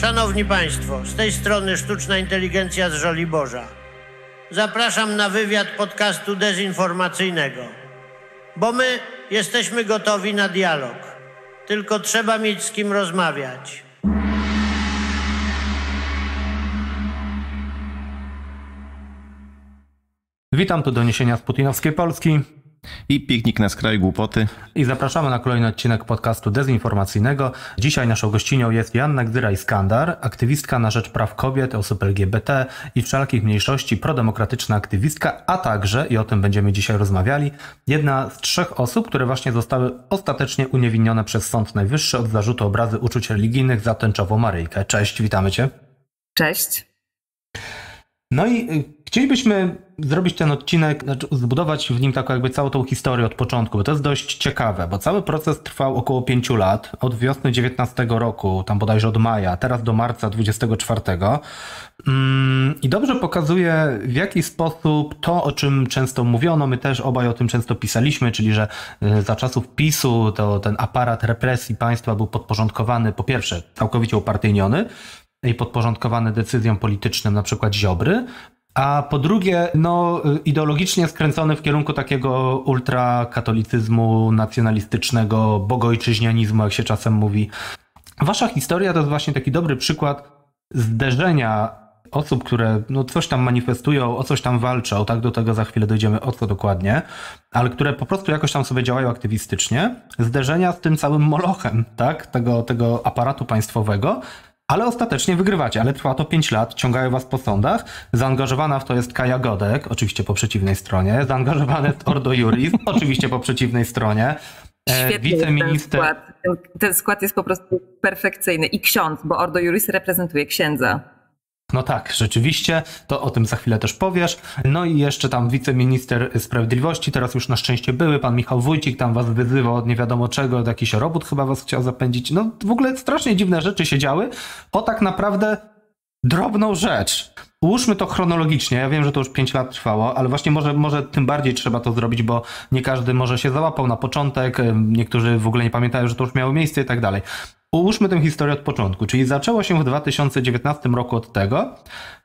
Szanowni Państwo, z tej strony sztuczna inteligencja z Żoliborza. Zapraszam na wywiad podcastu dezinformacyjnego, bo my jesteśmy gotowi na dialog. Tylko trzeba mieć z kim rozmawiać. Witam, tu doniesienia z Putinowskiej Polski i piknik na skraju głupoty. I zapraszamy na kolejny odcinek podcastu dezinformacyjnego. Dzisiaj naszą gościnią jest Janna Gdyra-Iskandar, aktywistka na rzecz praw kobiet, osób LGBT i wszelkich mniejszości, prodemokratyczna aktywistka, a także, i o tym będziemy dzisiaj rozmawiali, jedna z trzech osób, które właśnie zostały ostatecznie uniewinnione przez Sąd Najwyższy od zarzutu obrazy uczuć religijnych za tęczową Maryjkę. Cześć, witamy Cię. Cześć. No i y, chcielibyśmy zrobić ten odcinek, znaczy zbudować w nim taką jakby całą tą historię od początku, bo to jest dość ciekawe, bo cały proces trwał około 5 lat, od wiosny 19 roku, tam bodajże od maja, teraz do marca 24. Mm, I dobrze pokazuje, w jaki sposób to, o czym często mówiono, my też obaj o tym często pisaliśmy, czyli że y, za czasów PiSu to ten aparat represji państwa był podporządkowany, po pierwsze, całkowicie upartyjniony, i podporządkowany decyzjom politycznym, na przykład Ziobry, a po drugie, no, ideologicznie skręcony w kierunku takiego ultrakatolicyzmu, nacjonalistycznego, bogojczyźnianizmu, jak się czasem mówi. Wasza historia to jest właśnie taki dobry przykład zderzenia osób, które no, coś tam manifestują, o coś tam walczą, tak do tego za chwilę dojdziemy, o co dokładnie, ale które po prostu jakoś tam sobie działają aktywistycznie, zderzenia z tym całym molochem, tak, tego, tego aparatu państwowego, ale ostatecznie wygrywacie, ale trwa to 5 lat, ciągają was po sądach. Zaangażowana w to jest Kaja Godek, oczywiście po przeciwnej stronie. Zaangażowany jest Ordo Juris, oczywiście po przeciwnej stronie. E, Świetny wiceminister... ten skład. Ten, ten skład jest po prostu perfekcyjny. I ksiądz, bo Ordo Juris reprezentuje księdza. No tak, rzeczywiście, to o tym za chwilę też powiesz. No i jeszcze tam wiceminister sprawiedliwości, teraz już na szczęście były, pan Michał Wójcik tam was wyzywał od nie wiadomo czego, od jakiś robót chyba was chciał zapędzić. No w ogóle strasznie dziwne rzeczy się działy o tak naprawdę drobną rzecz. Ułóżmy to chronologicznie. Ja wiem, że to już 5 lat trwało, ale właśnie może, może tym bardziej trzeba to zrobić, bo nie każdy może się załapał na początek, niektórzy w ogóle nie pamiętają, że to już miało miejsce i tak dalej. Ułóżmy tę historię od początku, czyli zaczęło się w 2019 roku od tego,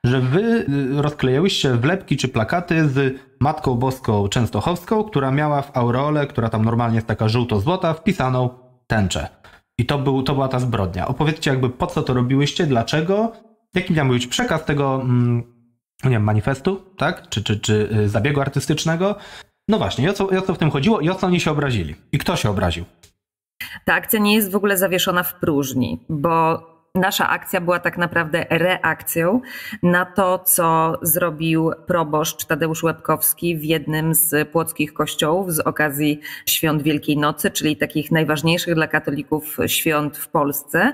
że wy y, rozklejałyście wlepki czy plakaty z Matką Boską Częstochowską, która miała w aureole, która tam normalnie jest taka żółto-złota, wpisaną tęczę. I to, był, to była ta zbrodnia. Opowiedzcie jakby po co to robiłyście, dlaczego, jaki miał być przekaz tego, mm, nie wiem, manifestu, tak? Czy, czy, czy y, zabiegu artystycznego. No właśnie, i o, co, i o co w tym chodziło i o co oni się obrazili? I kto się obraził? Ta akcja nie jest w ogóle zawieszona w próżni, bo nasza akcja była tak naprawdę reakcją na to, co zrobił proboszcz Tadeusz Łebkowski w jednym z płockich kościołów z okazji świąt Wielkiej Nocy, czyli takich najważniejszych dla katolików świąt w Polsce.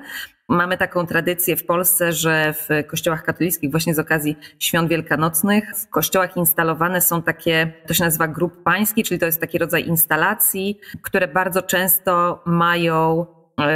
Mamy taką tradycję w Polsce, że w kościołach katolickich właśnie z okazji świąt wielkanocnych w kościołach instalowane są takie, to się nazywa grup pański, czyli to jest taki rodzaj instalacji, które bardzo często mają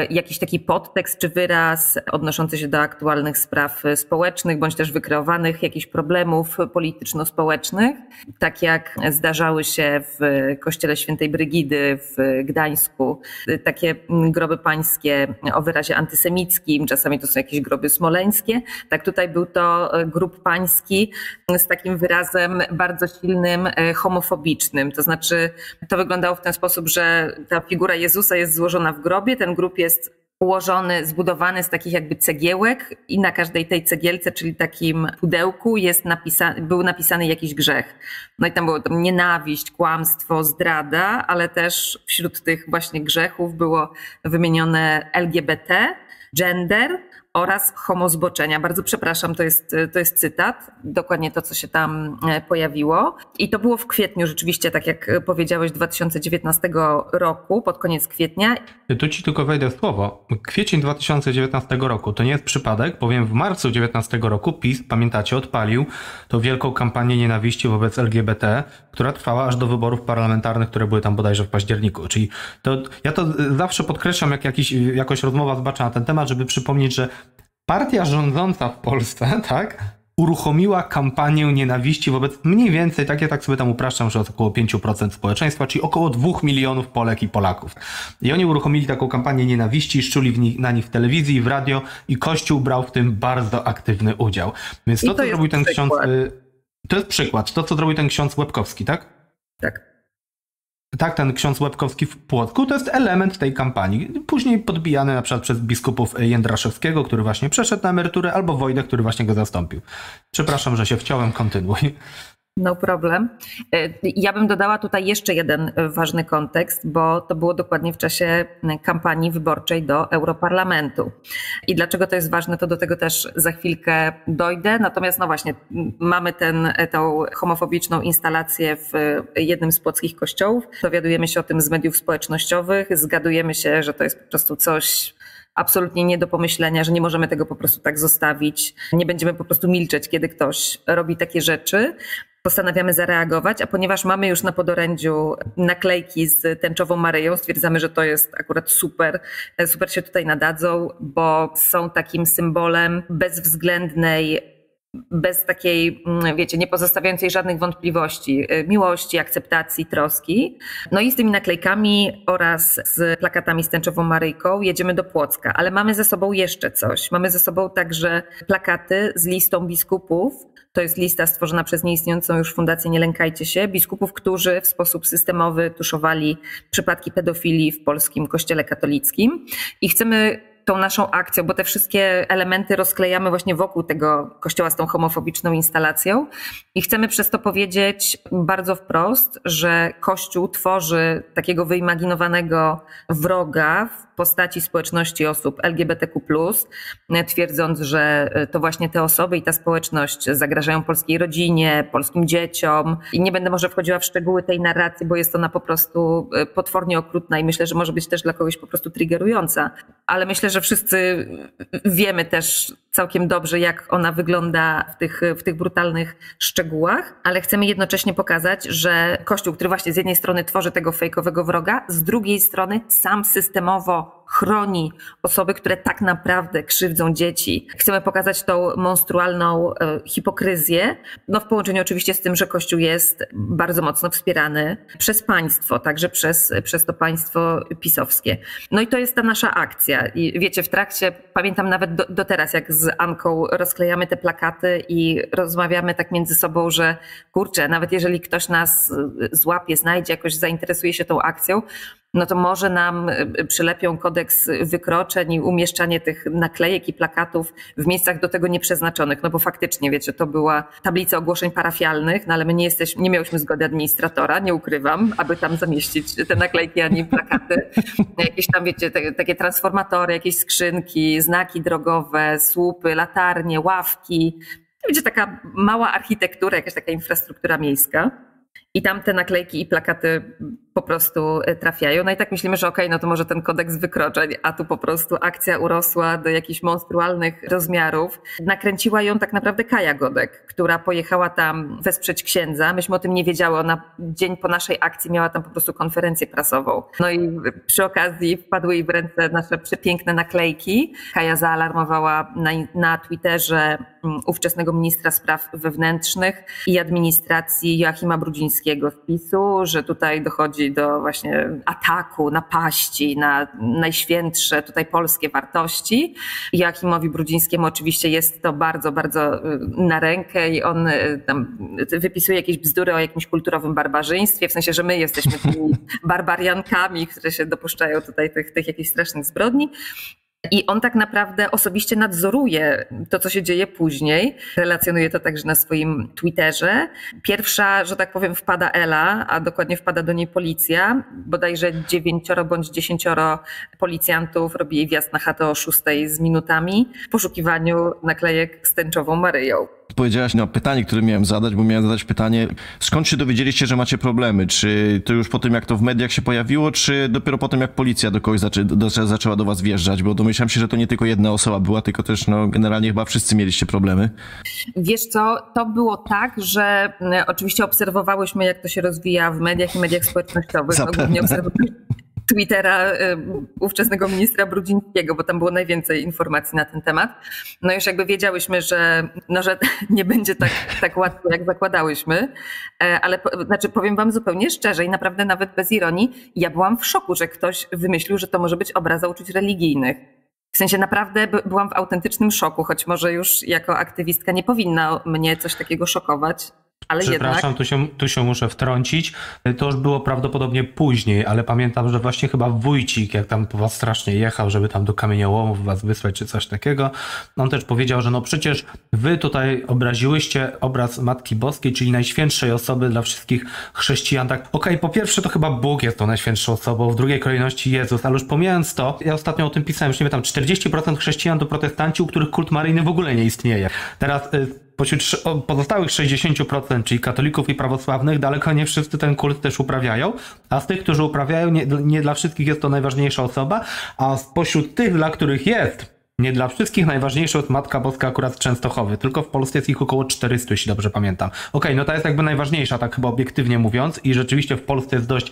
jakiś taki podtekst czy wyraz odnoszący się do aktualnych spraw społecznych, bądź też wykreowanych jakichś problemów polityczno-społecznych, tak jak zdarzały się w kościele świętej Brygidy w Gdańsku, takie groby pańskie o wyrazie antysemickim, czasami to są jakieś groby smoleńskie, tak tutaj był to grób pański z takim wyrazem bardzo silnym e, homofobicznym, to znaczy to wyglądało w ten sposób, że ta figura Jezusa jest złożona w grobie, ten grób jest ułożony, zbudowany z takich jakby cegiełek i na każdej tej cegielce, czyli takim pudełku jest napisany, był napisany jakiś grzech. No i tam było tam nienawiść, kłamstwo, zdrada, ale też wśród tych właśnie grzechów było wymienione LGBT, gender, oraz homozboczenia. Bardzo przepraszam, to jest, to jest cytat, dokładnie to, co się tam e, pojawiło. I to było w kwietniu, rzeczywiście, tak jak powiedziałeś, 2019 roku, pod koniec kwietnia. Tu ci tylko wejdę w słowo. Kwiecień 2019 roku to nie jest przypadek, bowiem w marcu 2019 roku PiS, pamiętacie, odpalił tą wielką kampanię nienawiści wobec LGBT, która trwała aż do wyborów parlamentarnych, które były tam bodajże w październiku. Czyli to, ja to zawsze podkreślam, jak jakiś, jakoś rozmowa zbacza na ten temat, żeby przypomnieć, że partia rządząca w Polsce, tak, uruchomiła kampanię nienawiści wobec mniej więcej, tak ja tak sobie tam upraszczam, że około 5% społeczeństwa, czyli około 2 milionów Polek i Polaków. I oni uruchomili taką kampanię nienawiści, szczuli nich, na nich w telewizji, w radio i Kościół brał w tym bardzo aktywny udział. Więc to, to co zrobił ten przykład. ksiądz, y, to jest przykład, to co zrobił ten ksiądz Łebkowski, tak? Tak. Tak, ten ksiądz Łebkowski w Płocku to jest element tej kampanii. Później podbijany na przykład przez biskupów Jędraszewskiego, który właśnie przeszedł na emeryturę, albo Wojdę, który właśnie go zastąpił. Przepraszam, że się wciąłem, kontynuuj. No problem. E, Ja bym dodała tutaj jeszcze jeden e, ważny kontekst, bo to było dokładnie w czasie e, kampanii wyborczej do Europarlamentu. I dlaczego to jest ważne, to do tego też za chwilkę dojdę. Natomiast no właśnie, mamy ten, tą homofobiczną instalację w jednym z płockich kościołów. Dowiadujemy się o tym z mediów społecznościowych, zgadujemy się, że to jest po prostu coś absolutnie nie do pomyślenia, że nie możemy tego po prostu tak zostawić. Nie będziemy po prostu milczeć, kiedy ktoś robi takie rzeczy. Postanawiamy zareagować, a ponieważ mamy już na podorędziu naklejki z tęczową Maryją, stwierdzamy, że to jest akurat super, super się tutaj nadadzą, bo są takim symbolem bezwzględnej bez takiej, mm, wiecie, nie pozostawiającej żadnych wątpliwości, y, miłości, akceptacji, troski. No i z tymi naklejkami oraz z plakatami z tęczową Maryjką jedziemy do Płocka, ale mamy ze sobą jeszcze coś. Mamy ze sobą także plakaty z listą biskupów. To jest lista stworzona przez nieistniejącą już Fundację Nie Lękajcie się, biskupów, którzy w sposób systemowy tuszowali przypadki pedofilii w polskim kościele katolickim. I chcemy tą naszą akcją, bo te wszystkie elementy rozklejamy właśnie wokół tego kościoła z tą homofobiczną instalacją. I chcemy przez to powiedzieć bardzo wprost, że Kościół tworzy takiego wyimaginowanego wroga w postaci społeczności osób LGBTQ+, twierdząc, że to właśnie te osoby i ta społeczność zagrażają polskiej rodzinie, polskim dzieciom. I nie będę może wchodziła w szczegóły tej narracji, bo jest ona po prostu potwornie okrutna i myślę, że może być też dla kogoś po prostu triggerująca, ale myślę, że wszyscy wiemy też całkiem dobrze, jak ona wygląda w tych, w tych brutalnych szczegółach, ale chcemy jednocześnie pokazać, że Kościół, który właśnie z jednej strony tworzy tego fejkowego wroga, z drugiej strony sam systemowo chroni osoby, które tak naprawdę krzywdzą dzieci. Chcemy pokazać tą monstrualną e, hipokryzję, no w połączeniu oczywiście z tym, że Kościół jest bardzo mocno wspierany przez państwo, także przez, przez to państwo pisowskie. No i to jest ta nasza akcja. I wiecie, w trakcie, pamiętam nawet do, do teraz, jak z Anką rozklejamy te plakaty i rozmawiamy tak między sobą, że kurczę, nawet jeżeli ktoś nas złapie, znajdzie, jakoś zainteresuje się tą akcją, no to może nam przylepią kodeks wykroczeń i umieszczanie tych naklejek i plakatów w miejscach do tego nieprzeznaczonych. No bo faktycznie, wiecie, to była tablica ogłoszeń parafialnych, no ale my nie jesteśmy, nie miałyśmy zgody administratora, nie ukrywam, aby tam zamieścić te naklejki ani plakaty. Jakieś tam, wiecie, te, takie transformatory, jakieś skrzynki, znaki drogowe, słupy, latarnie, ławki. Będzie taka mała architektura, jakaś taka infrastruktura miejska. I tam te naklejki i plakaty po prostu trafiają. No i tak myślimy, że okej, okay, no to może ten kodeks wykroczeń, a tu po prostu akcja urosła do jakichś monstrualnych rozmiarów. Nakręciła ją tak naprawdę Kaja Godek, która pojechała tam wesprzeć księdza. Myśmy o tym nie wiedziały. Ona dzień po naszej akcji miała tam po prostu konferencję prasową. No i przy okazji wpadły jej w ręce nasze przepiękne naklejki. Kaja zaalarmowała na, na Twitterze ówczesnego ministra spraw wewnętrznych i administracji Joachima Brudzińskiego z PiSu, że tutaj dochodzi do właśnie ataku, napaści na najświętsze tutaj polskie wartości. Joachimowi Brudzińskiemu oczywiście jest to bardzo, bardzo na rękę i on tam wypisuje jakieś bzdury o jakimś kulturowym barbarzyństwie, w sensie, że my jesteśmy tymi barbariankami, które się dopuszczają tutaj tych, tych jakichś strasznych zbrodni. I on tak naprawdę osobiście nadzoruje to, co się dzieje później. Relacjonuje to także na swoim Twitterze. Pierwsza, że tak powiem, wpada Ela, a dokładnie wpada do niej policja. Bodajże dziewięcioro bądź dziesięcioro policjantów robi jej wjazd na chatę o szóstej z minutami w poszukiwaniu naklejek z tęczową Maryją. Odpowiedziałaś na pytanie, które miałem zadać, bo miałem zadać pytanie, skąd się dowiedzieliście, że macie problemy? Czy to już po tym, jak to w mediach się pojawiło, czy dopiero po tym, jak policja do kogoś zaczę, do, zaczęła do was wjeżdżać? Bo domyślam się, że to nie tylko jedna osoba była, tylko też no, generalnie chyba wszyscy mieliście problemy. Wiesz co, to było tak, że oczywiście obserwowałyśmy, jak to się rozwija w mediach i mediach społecznościowych. No, głównie obserwowałyśmy Twittera y, ówczesnego ministra Brudzińskiego, bo tam było najwięcej informacji na ten temat. No już jakby wiedziałyśmy, że, no, że nie będzie tak, tak łatwo, jak zakładałyśmy, e, ale znaczy powiem wam zupełnie szczerze i naprawdę nawet bez ironii, ja byłam w szoku, że ktoś wymyślił, że to może być obraza uczuć religijnych. W sensie naprawdę byłam w autentycznym szoku, choć może już jako aktywistka nie powinna mnie coś takiego szokować. Ale Przepraszam, jednak... tu, się, tu się muszę wtrącić. To już było prawdopodobnie później, ale pamiętam, że właśnie chyba Wójcik, jak tam po was strasznie jechał, żeby tam do kamieniołomów was wysłać czy coś takiego, on też powiedział, że no przecież wy tutaj obraziłyście obraz Matki Boskiej, czyli najświętszej osoby dla wszystkich chrześcijan. Tak, okej, okay, po pierwsze to chyba Bóg jest tą najświętszą osobą, w drugiej kolejności Jezus, ale już pomijając to, ja ostatnio o tym pisałem, już nie wiem, tam 40% chrześcijan to protestanci, u których kult maryjny w ogóle nie istnieje. Teraz y, pośród pozostałych 60%, czyli katolików i prawosławnych, daleko nie wszyscy ten kult też uprawiają, a z tych, którzy uprawiają, nie, nie dla wszystkich jest to najważniejsza osoba, a spośród tych, dla których jest, nie dla wszystkich najważniejsza jest Matka Boska akurat z Częstochowy, tylko w Polsce jest ich około 400, jeśli dobrze pamiętam. Okej, okay, no to jest jakby najważniejsza, tak chyba obiektywnie mówiąc i rzeczywiście w Polsce jest dość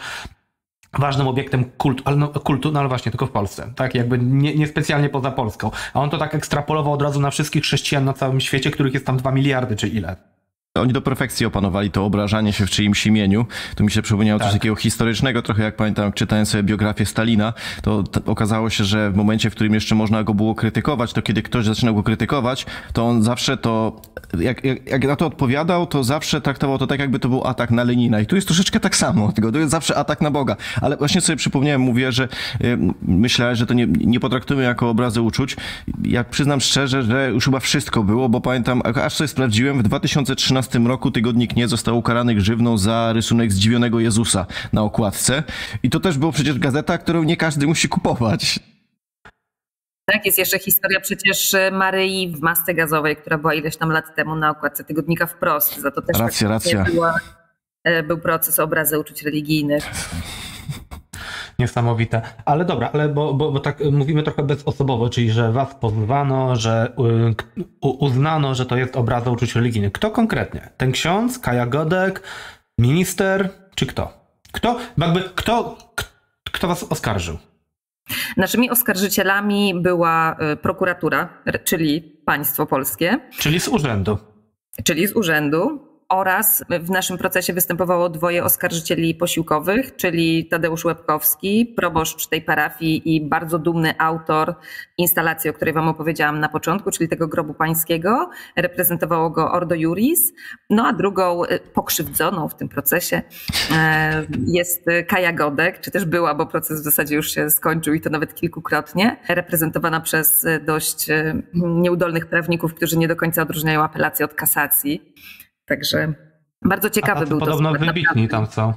ważnym obiektem kultu, ale no, kultu, no ale właśnie tylko w Polsce, tak, jakby nie, niespecjalnie poza Polską. A on to tak ekstrapolował od razu na wszystkich chrześcijan na całym świecie, których jest tam dwa miliardy czy ile. Oni do perfekcji opanowali to obrażanie się w czyimś imieniu. To mi się przypomniało tak. coś takiego historycznego, trochę jak pamiętam, jak czytałem sobie biografię Stalina, to okazało się, że w momencie, w którym jeszcze można go było krytykować, to kiedy ktoś zaczynał go krytykować, to on zawsze to, jak, jak, jak na to odpowiadał, to zawsze traktował to tak, jakby to był atak na Lenina. I tu jest troszeczkę tak samo, tylko to jest zawsze atak na Boga. Ale właśnie sobie przypomniałem, mówię, że y, myślę, że to nie, nie potraktujemy jako obrazy uczuć. Jak przyznam szczerze, że już chyba wszystko było, bo pamiętam, aż sobie sprawdziłem, w 2013 2015 roku tygodnik Nie został ukarany grzywną za rysunek zdziwionego Jezusa na okładce. I to też było przecież gazeta, którą nie każdy musi kupować. Tak, jest jeszcze historia przecież Maryi w masce gazowej, która była ileś tam lat temu na okładce tygodnika wprost. Za to też racja, racja. Była, e, był proces obrazy uczuć religijnych. Niesamowite. Ale dobra, ale bo, bo, bo tak mówimy trochę bezosobowo, czyli że was pozwano, że y, uznano, że to jest obraza uczuć religijnych. Kto konkretnie? Ten ksiądz, Kaja Godek, minister, czy kto? Kto, jakby, kto, kto was oskarżył? Naszymi oskarżycielami była y, prokuratura, czyli państwo polskie. Czyli z urzędu. Czyli z urzędu oraz w naszym procesie występowało dwoje oskarżycieli posiłkowych, czyli Tadeusz Łebkowski, proboszcz tej parafii i bardzo dumny autor instalacji, o której wam opowiedziałam na początku, czyli tego grobu pańskiego. Reprezentowało go Ordo Juris. No a drugą y, pokrzywdzoną w tym procesie e, jest Kaja Godek, czy też była, bo proces w zasadzie już się skończył i to nawet kilkukrotnie, reprezentowana przez dość y, nieudolnych prawników, którzy nie do końca odróżniają apelację od kasacji. Także bardzo ciekawy był podobno to. Podobno wybitni tam są.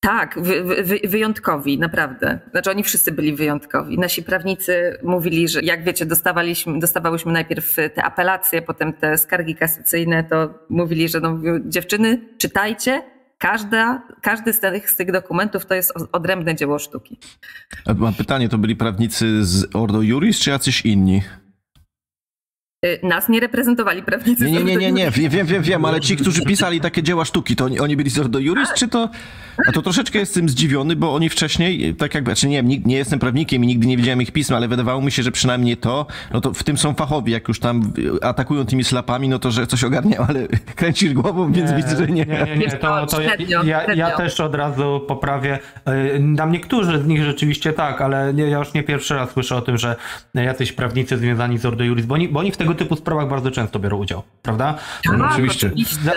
Tak, wy, wy, wyjątkowi, naprawdę. Znaczy oni wszyscy byli wyjątkowi. Nasi prawnicy mówili, że jak wiecie, dostawaliśmy, dostawałyśmy najpierw te apelacje, potem te skargi kasacyjne, to mówili, że no, dziewczyny, czytajcie, Każda, każdy z tych, z tych dokumentów to jest odrębne dzieło sztuki. Mam pytanie, to byli prawnicy z Ordo Juris czy jacyś inni? Y, nas nie reprezentowali prawnicy. Nie, nie, nie, nie, nie, wiem, wiem, wiem, ale ci, którzy pisali takie dzieła sztuki, to oni, oni byli z Ordo Juris, czy to... A to troszeczkę jestem zdziwiony, bo oni wcześniej, tak jakby, znaczy nie, nie jestem prawnikiem i nigdy nie widziałem ich pism, ale wydawało mi się, że przynajmniej to, no to w tym są fachowi, jak już tam atakują tymi slapami, no to, że coś ogarniają, ale kręcisz głową, więc widzę, że nie. Nie, nie, nie, to, to ja, ja, ja też od razu poprawię. Tam niektórzy z nich rzeczywiście tak, ale ja już nie pierwszy raz słyszę o tym, że jacyś prawnicy związani z Ordo Juris, bo oni, bo oni w tego typu sprawach bardzo często biorą udział, prawda? Tak, no, oczywiście. oczywiście.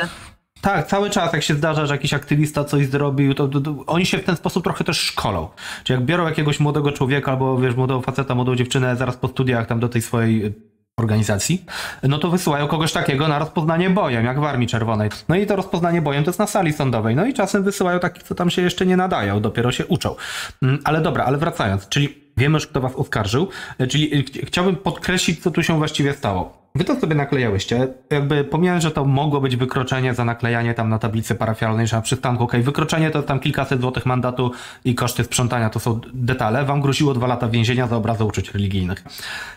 Tak, cały czas jak się zdarza, że jakiś aktywista coś zrobił, to, to, to, oni się w ten sposób trochę też szkolą. Czyli jak biorą jakiegoś młodego człowieka albo wiesz, młodego faceta, młodą dziewczynę zaraz po studiach tam do tej swojej organizacji, no to wysyłają kogoś takiego na rozpoznanie bojem, jak w Armii Czerwonej. No i to rozpoznanie bojem to jest na sali sądowej. No i czasem wysyłają takich, co tam się jeszcze nie nadają, dopiero się uczą. Mm, ale dobra, ale wracając, czyli wiemy już, kto was oskarżył, czyli chciałbym podkreślić, co tu się właściwie stało. Wy to sobie naklejałyście. Jakby pomijając, że to mogło być wykroczenie za naklejanie tam na tablicy parafialnej czy na przystanku. Okej, okay, wykroczenie to tam kilkaset złotych mandatu i koszty sprzątania to są detale. Wam groziło dwa lata więzienia za obrazę uczuć religijnych.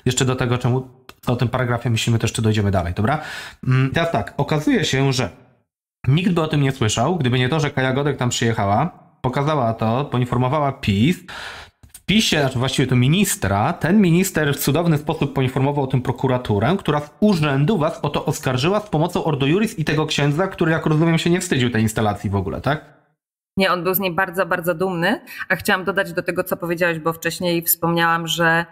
Jeszcze do tego, czemu o tym paragrafie myślimy, to jeszcze dojdziemy dalej, dobra? Mm, teraz tak, okazuje się, że nikt by o tym nie słyszał, gdyby nie to, że Kaja Godek tam przyjechała pokazała to, poinformowała PiS. W PiSie, znaczy właściwie to ministra, ten minister w cudowny sposób poinformował o tym prokuraturę, która z urzędu was o to oskarżyła z pomocą Ordo Juris i tego księdza, który jak rozumiem się nie wstydził tej instalacji w ogóle, tak? Nie, on był z niej bardzo, bardzo dumny. A chciałam dodać do tego, co powiedziałeś, bo wcześniej wspomniałam, że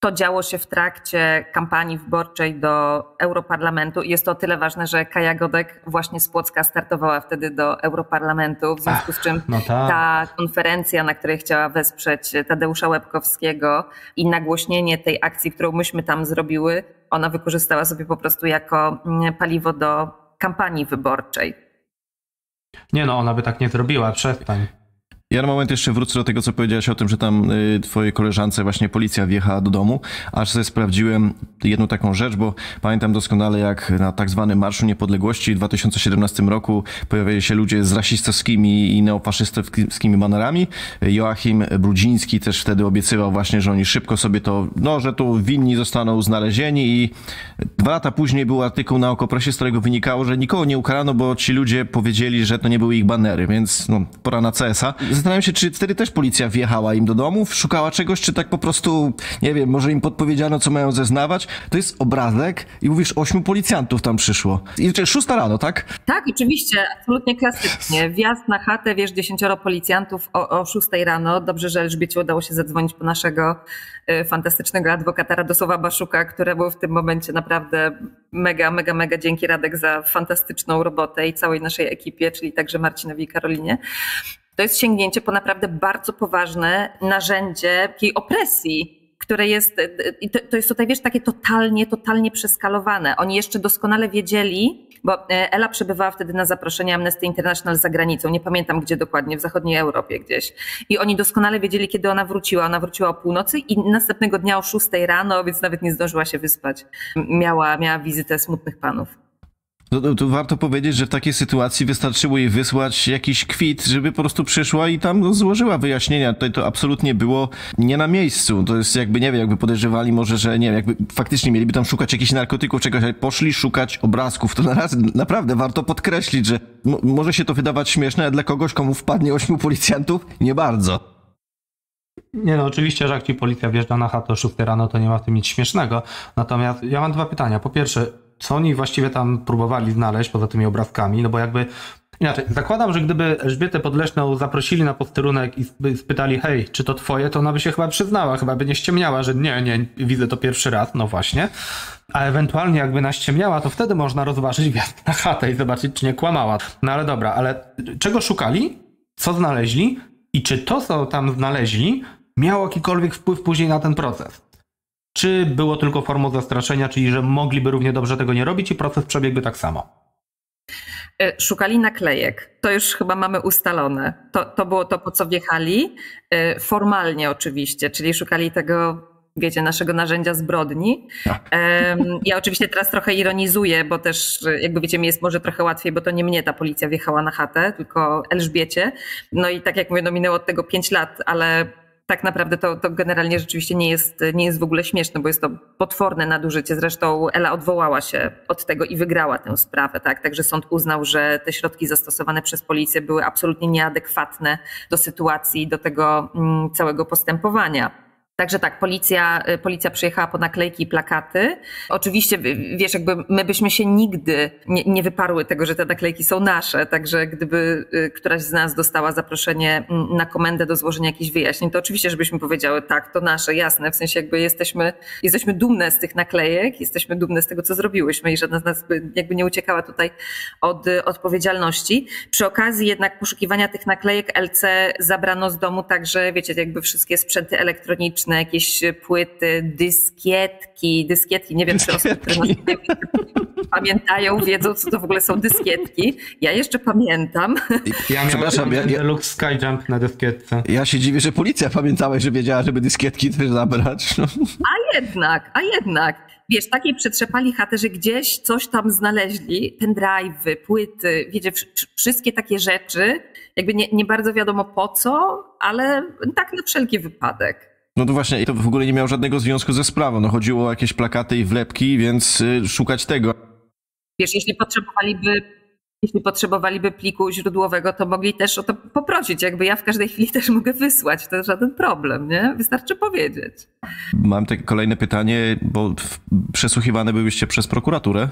to działo się w trakcie kampanii wyborczej do Europarlamentu i jest to o tyle ważne, że Kaja Godek właśnie z Płocka startowała wtedy do Europarlamentu, w związku z czym no tak. ta konferencja, na której chciała wesprzeć Tadeusza Łebkowskiego i nagłośnienie tej akcji, którą myśmy tam zrobiły, ona wykorzystała sobie po prostu jako mm, paliwo do kampanii wyborczej. Nie no, ona by tak nie zrobiła, przestań. Ja na moment jeszcze wrócę do tego, co powiedziałeś o tym, że tam y, twojej koleżance właśnie policja wjechała do domu, aż sobie sprawdziłem jedną taką rzecz, bo pamiętam doskonale, jak na tak zwanym Marszu Niepodległości w 2017 roku pojawiali się ludzie z rasistowskimi i neofaszystowskimi banerami. Joachim Brudziński też wtedy obiecywał właśnie, że oni szybko sobie to, no, że tu winni zostaną znalezieni i dwa lata później był artykuł na Okopresie, z którego wynikało, że nikogo nie ukarano, bo ci ludzie powiedzieli, że to nie były ich banery, więc no, pora na CS-a. Zastanawiam się, czy wtedy też policja wjechała im do domów, szukała czegoś, czy tak po prostu, nie wiem, może im podpowiedziano, co mają zeznawać. To jest obrazek i mówisz, ośmiu policjantów tam przyszło. I czy szósta rano, tak? Tak, oczywiście, absolutnie klasycznie. Wjazd na chatę, wiesz, dziesięcioro policjantów o, o szóstej rano. Dobrze, że Elżbiecie udało się zadzwonić po naszego y, fantastycznego adwokata Radosława Baszuka, któremu w tym momencie naprawdę mega, mega, mega dzięki Radek za fantastyczną robotę i całej naszej ekipie, czyli także Marcinowi i Karolinie to jest sięgnięcie po naprawdę bardzo poważne narzędzie takiej opresji, które jest, to jest tutaj, wiesz, takie totalnie, totalnie przeskalowane. Oni jeszcze doskonale wiedzieli, bo e, Ela przebywała wtedy na zaproszenie Amnesty International za granicą, nie pamiętam gdzie dokładnie, w zachodniej Europie gdzieś. I oni doskonale wiedzieli, kiedy ona wróciła. Ona wróciła o północy i następnego dnia o szóstej rano, więc nawet nie zdążyła się wyspać. Miała, miała wizytę smutnych panów. To, to, warto powiedzieć, że w takiej sytuacji wystarczyło jej wysłać jakiś kwit, żeby po prostu przyszła i tam złożyła wyjaśnienia. Tutaj to absolutnie było nie na miejscu. To jest jakby, nie wiem, jakby podejrzewali może, że nie wiem, jakby faktycznie mieliby tam szukać jakichś narkotyków, czegoś, ale poszli szukać obrazków. To na raz, naprawdę warto podkreślić, że może się to wydawać śmieszne, ale dla kogoś, komu wpadnie ośmiu policjantów, nie bardzo. Nie no, oczywiście, że jak ci policja wjeżdża na chatę o 6 rano, to nie ma w tym nic śmiesznego. Natomiast ja mam dwa pytania. Po pierwsze, co oni właściwie tam próbowali znaleźć poza tymi obrazkami, no bo jakby Inaczej, zakładam, że gdyby Elżbietę Podleszną zaprosili na posterunek i spytali, hej, czy to twoje, to ona by się chyba przyznała, chyba by nie ściemniała, że nie, nie, widzę to pierwszy raz, no właśnie. A ewentualnie jakby naściemniała, to wtedy można rozważyć wjazd na chatę i zobaczyć, czy nie kłamała. No ale dobra, ale czego szukali? Co znaleźli? I czy to, co tam znaleźli, miało jakikolwiek wpływ później na ten proces? Czy było tylko formą zastraszenia, czyli że mogliby równie dobrze tego nie robić i proces przebiegłby tak samo? E, szukali naklejek. To już chyba mamy ustalone. To, to było to, po co wjechali. E, formalnie oczywiście, czyli szukali tego, wiecie, naszego narzędzia zbrodni. Tak. Ja oczywiście teraz trochę ironizuję, bo też jakby wiecie, mi jest może trochę łatwiej, bo to nie mnie ta policja wjechała na chatę, tylko Elżbiecie. No i tak jak mówię, no minęło od tego pięć lat, ale tak naprawdę to, to generalnie rzeczywiście nie jest, nie jest w ogóle śmieszne, bo jest to potworne nadużycie. Zresztą Ela odwołała się od tego i wygrała tę sprawę, tak? Także sąd uznał, że te środki zastosowane przez policję były absolutnie nieadekwatne do sytuacji, do tego mm, całego postępowania. Także tak, policja, y, policja przyjechała po naklejki i plakaty. Oczywiście, wiesz, jakby my byśmy się nigdy nie, nie wyparły tego, że te naklejki są nasze, także gdyby y, któraś z nas dostała zaproszenie mm, na komendę do złożenia jakichś wyjaśnień, to oczywiście, żebyśmy powiedziały, tak, to nasze, jasne, w sensie jakby jesteśmy, jesteśmy dumne z tych naklejek, jesteśmy dumne z tego, co zrobiłyśmy i żadna z nas by jakby nie uciekała tutaj od odpowiedzialności. Przy okazji jednak poszukiwania tych naklejek LC zabrano z domu także, wiecie, jakby wszystkie sprzęty elektroniczne, muzyczne, jakieś płyty, dyskietki, dyskietki, nie wiem, czy osoby, które nas pamiętają, wiedzą, co to w ogóle są dyskietki. Ja jeszcze pamiętam. Ja Przepraszam, ja, ja, Lux Skyjump na dyskietce. Ja się dziwię, że policja pamiętała, że wiedziała, żeby dyskietki też zabrać. No. A jednak, a jednak. Wiesz, takiej przetrzepali chatę, że gdzieś coś tam znaleźli, pendrive'y, płyty, wiecie, wszystkie takie rzeczy, jakby nie, nie bardzo wiadomo po co, ale tak na wszelki wypadek. No to właśnie, to w ogóle nie miało żadnego związku ze sprawą. No chodziło o jakieś plakaty i wlepki, więc y, szukać tego. Wiesz, jeśli potrzebowaliby jeśli potrzebowaliby pliku źródłowego, to mogli też o to poprosić. Jakby ja w każdej chwili też mogę wysłać, to żaden problem, nie? Wystarczy powiedzieć. Mam takie kolejne pytanie, bo przesłuchiwane byłyście przez prokuraturę?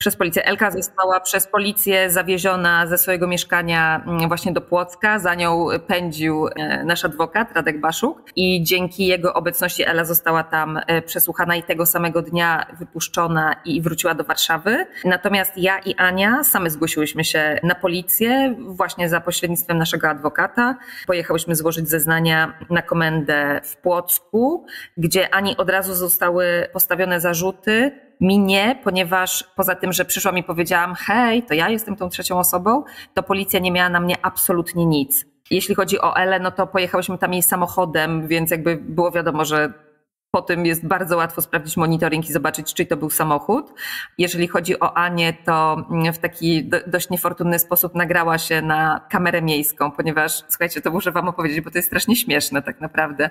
Przez policję. Elka została przez policję zawieziona ze swojego mieszkania mm, właśnie do Płocka. Za nią pędził e, nasz adwokat Radek Baszuk i dzięki jego obecności Ela została tam e, przesłuchana i tego samego dnia wypuszczona i wróciła do Warszawy. Natomiast ja i Ania same zgłosiłyśmy się na policję właśnie za pośrednictwem naszego adwokata. Pojechałyśmy złożyć zeznania na komendę w Płocku, gdzie Ani od razu zostały postawione zarzuty mi nie, ponieważ poza tym, że przyszłam i powiedziałam, hej, to ja jestem tą trzecią osobą, to policja nie miała na mnie absolutnie nic. Jeśli chodzi o Elę, no to pojechałyśmy tam jej samochodem, więc jakby było wiadomo, że po tym jest bardzo łatwo sprawdzić monitoring i zobaczyć, czy to był samochód. Jeżeli chodzi o Anię, to w taki dość niefortunny sposób nagrała się na kamerę miejską, ponieważ, słuchajcie, to muszę wam opowiedzieć, bo to jest strasznie śmieszne tak naprawdę.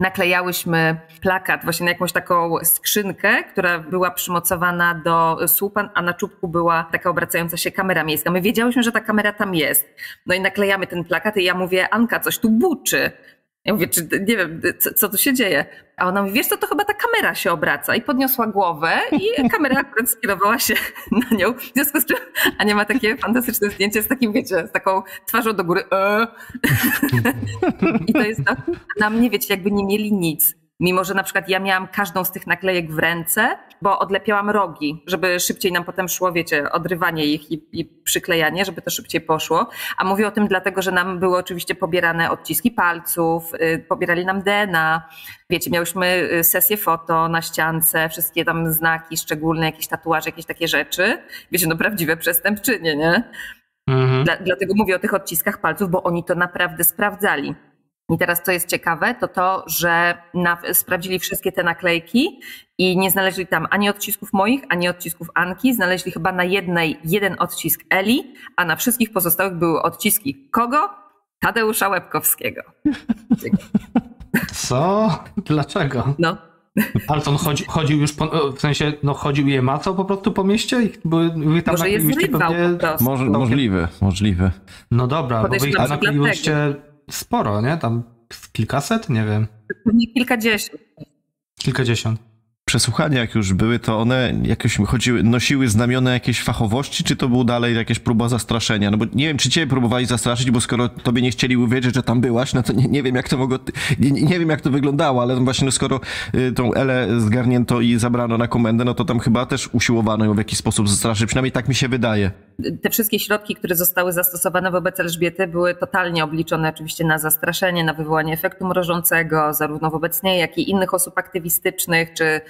Naklejałyśmy plakat właśnie na jakąś taką skrzynkę, która była przymocowana do słupa, a na czubku była taka obracająca się kamera miejska. My wiedziałyśmy, że ta kamera tam jest. No i naklejamy ten plakat i ja mówię, Anka, coś tu buczy. Ja mówię, czy nie wiem, co, co tu się dzieje. A ona mówi, wiesz co, to chyba ta kamera się obraca. I podniosła głowę i kamera akurat skierowała się na nią. W związku z czym Ania ma takie fantastyczne zdjęcie z takim, wiecie, z taką twarzą do góry. Eee. I to jest to. Na mnie, wiecie, jakby nie mieli nic. Mimo, że na przykład ja miałam każdą z tych naklejek w ręce, bo odlepiałam rogi, żeby szybciej nam potem szło, wiecie, odrywanie ich i, i, przyklejanie, żeby to szybciej poszło. A mówię o tym dlatego, że nam były oczywiście pobierane odciski palców, yy, pobierali nam DNA, wiecie, miałyśmy y, sesję foto na ściance, wszystkie tam znaki szczególne, jakieś tatuaże, jakieś takie rzeczy. Wiecie, no prawdziwe przestępczynie, nie? Mhm. Dla, dlatego mówię o tych odciskach palców, bo oni to naprawdę sprawdzali. I teraz, co jest ciekawe, to to, że na, sprawdzili wszystkie te naklejki i nie znaleźli tam ani odcisków moich, ani odcisków Anki. Znaleźli chyba na jednej jeden odcisk Eli, a na wszystkich pozostałych były odciski kogo? Tadeusza Łebkowskiego. Co? Dlaczego? No. Ale on chodzi, chodził już, po, w sensie, no chodził je macał po prostu po mieście? I były, były tam Może je zrywał pewnie... po prostu. Może, możliwe, możliwe. No dobra, bo wy ich tam nakleiłyście sporo, nie? Tam kilkaset? Nie wiem. Pewnie kilkadziesiąt. Kilkadziesiąt przesłuchania, jak już były, to one jakoś chodziły, nosiły znamiona jakiejś fachowości, czy to był dalej jakieś próba zastraszenia? No bo nie wiem, czy cię próbowali zastraszyć, bo skoro tobie nie chcieli uwierzyć, że tam byłaś, no to nie, nie wiem, jak to mogło, nie, nie, wiem, jak to wyglądało, ale właśnie no skoro y, tą Elę zgarnięto i zabrano na komendę, no to tam chyba też usiłowano ją w jakiś sposób zastraszyć, przynajmniej tak mi się wydaje. Te wszystkie środki, które zostały zastosowane wobec Elżbiety były totalnie obliczone oczywiście na zastraszenie, na wywołanie efektu mrożącego, zarówno wobec niej, jak i innych osób aktywistycznych, czy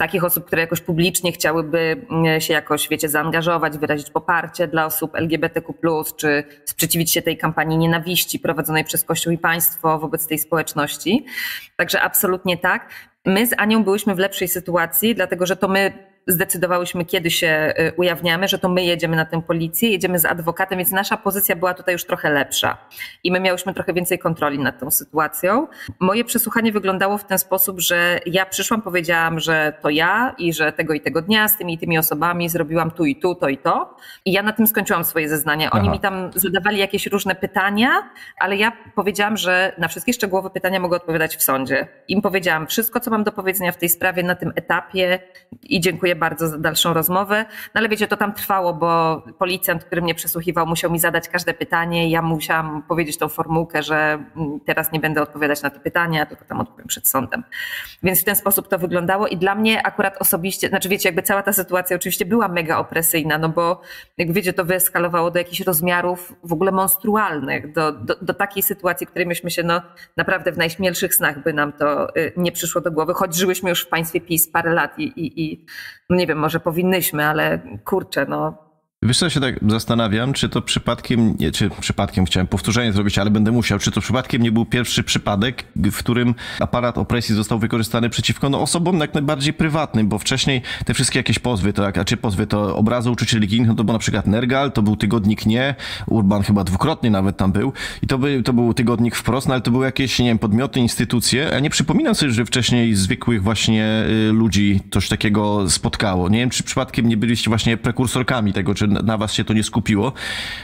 takich osób, które jakoś publicznie chciałyby mm, się jakoś, wiecie, zaangażować, wyrazić poparcie dla osób LGBTQ+, czy sprzeciwić się tej kampanii nienawiści prowadzonej przez Kościół i państwo wobec tej społeczności. Także absolutnie tak. My z Anią byłyśmy w lepszej sytuacji, dlatego że to my zdecydowałyśmy, kiedy się y, ujawniamy, że to my jedziemy na tę policję, jedziemy z adwokatem, więc nasza pozycja była tutaj już trochę lepsza. I my miałyśmy trochę więcej kontroli nad tą sytuacją. Moje przesłuchanie wyglądało w ten sposób, że ja przyszłam, powiedziałam, że to ja i że tego i tego dnia z tymi i tymi osobami zrobiłam tu i tu, to i to. I ja na tym skończyłam swoje zeznania. Oni Aha. mi tam zadawali jakieś różne pytania, ale ja powiedziałam, że na wszystkie szczegółowe pytania mogę odpowiadać w sądzie. Im powiedziałam wszystko, co mam do powiedzenia w tej sprawie na tym etapie i dziękuję bardzo za dalszą rozmowę. No ale wiecie, to tam trwało, bo policjant, który mnie przesłuchiwał, musiał mi zadać każde pytanie. Ja musiałam powiedzieć tą formułkę, że mm, teraz nie będę odpowiadać na te pytania, tylko tam odpowiem przed sądem. Więc w ten sposób to wyglądało i dla mnie akurat osobiście, znaczy wiecie, jakby cała ta sytuacja oczywiście była mega opresyjna, no bo jak wiecie, to wyeskalowało do jakichś rozmiarów w ogóle monstrualnych, do, do, do takiej sytuacji, w której myśmy się no naprawdę w najśmielszych snach by nam to y, nie przyszło do głowy, choć żyłyśmy już w państwie PiS parę lat i, i, i nie wiem, może powinnyśmy, ale kurczę, no Wiesz co, się tak zastanawiam, czy to przypadkiem, nie, czy przypadkiem chciałem powtórzenie zrobić, ale będę musiał, czy to przypadkiem nie był pierwszy przypadek, w którym aparat opresji został wykorzystany przeciwko no, osobom jak najbardziej prywatnym, bo wcześniej te wszystkie jakieś pozwy, to, a czy pozwy to obrazy uczucieli religijnych, no to był na przykład Nergal, to był tygodnik Nie, Urban chyba dwukrotnie nawet tam był i to, by, to był tygodnik wprost, no ale to były jakieś, nie wiem, podmioty, instytucje, a nie przypominam sobie, że wcześniej zwykłych właśnie y, ludzi coś takiego spotkało. Nie wiem, czy przypadkiem nie byliście właśnie prekursorkami tego, czy na was się to nie skupiło,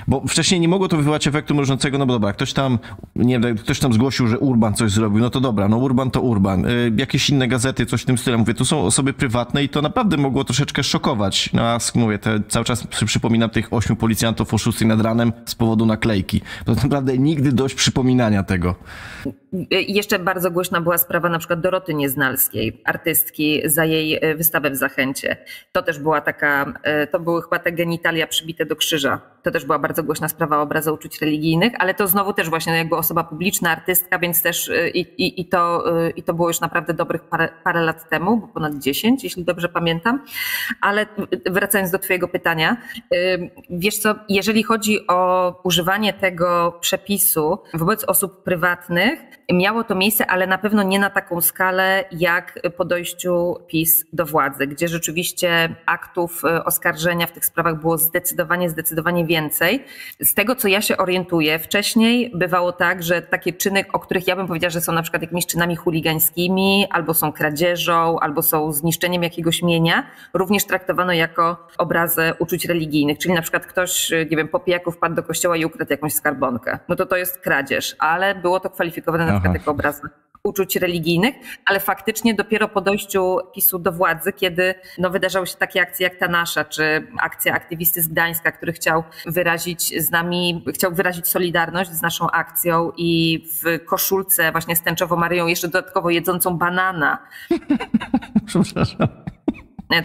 bo wcześniej nie mogło to wywołać efektu mrożącego, no bo dobra, ktoś tam, nie wiem, ktoś tam zgłosił, że Urban coś zrobił, no to dobra, no Urban to Urban, y, jakieś inne gazety, coś w tym stylu, mówię, tu są osoby prywatne i to naprawdę mogło troszeczkę szokować, no a mówię, te, cały czas przypominam tych ośmiu policjantów o 6 nad ranem z powodu naklejki, to naprawdę nigdy dość przypominania tego. Jeszcze bardzo głośna była sprawa na przykład Doroty Nieznalskiej, artystki, za jej e, wystawę w Zachęcie. To też była taka, e, to były chyba te genitalia przybite do krzyża. To też była bardzo głośna sprawa obrazu uczuć religijnych, ale to znowu też właśnie jakby osoba publiczna, artystka, więc też e, i, i, i, to, i to było już naprawdę dobrych parę, parę lat temu, bo ponad 10, jeśli dobrze pamiętam. Ale wracając do twojego pytania, wiesz co, jeżeli chodzi o używanie tego przepisu wobec osób prywatnych, miało to miejsce, ale na pewno nie na taką skalę jak po dojściu PiS do władzy, gdzie rzeczywiście aktów oskarżenia w tych sprawach było zdecydowanie, zdecydowanie więcej. Z tego, co ja się orientuję, wcześniej bywało tak, że takie czyny, o których ja bym powiedziała, że są na przykład jakimiś czynami chuligańskimi, albo są kradzieżą, albo są zniszczeniem jakiegoś mienia, również traktowano jako obrazy uczuć religijnych. Czyli na przykład ktoś, nie wiem, po pijaku wpadł do kościoła i ukradł jakąś skarbonkę. No to to jest kradzież, ale było to kwalifikowane na przykład jako obraz uczuć religijnych, ale faktycznie dopiero po dojściu PiSu do władzy, kiedy no, wydarzały się takie akcje jak ta nasza, czy akcja aktywisty z Gdańska, który chciał wyrazić z nami, chciał wyrazić solidarność z naszą akcją i w koszulce właśnie z tęczową jeszcze dodatkowo jedzącą banana. Przepraszam.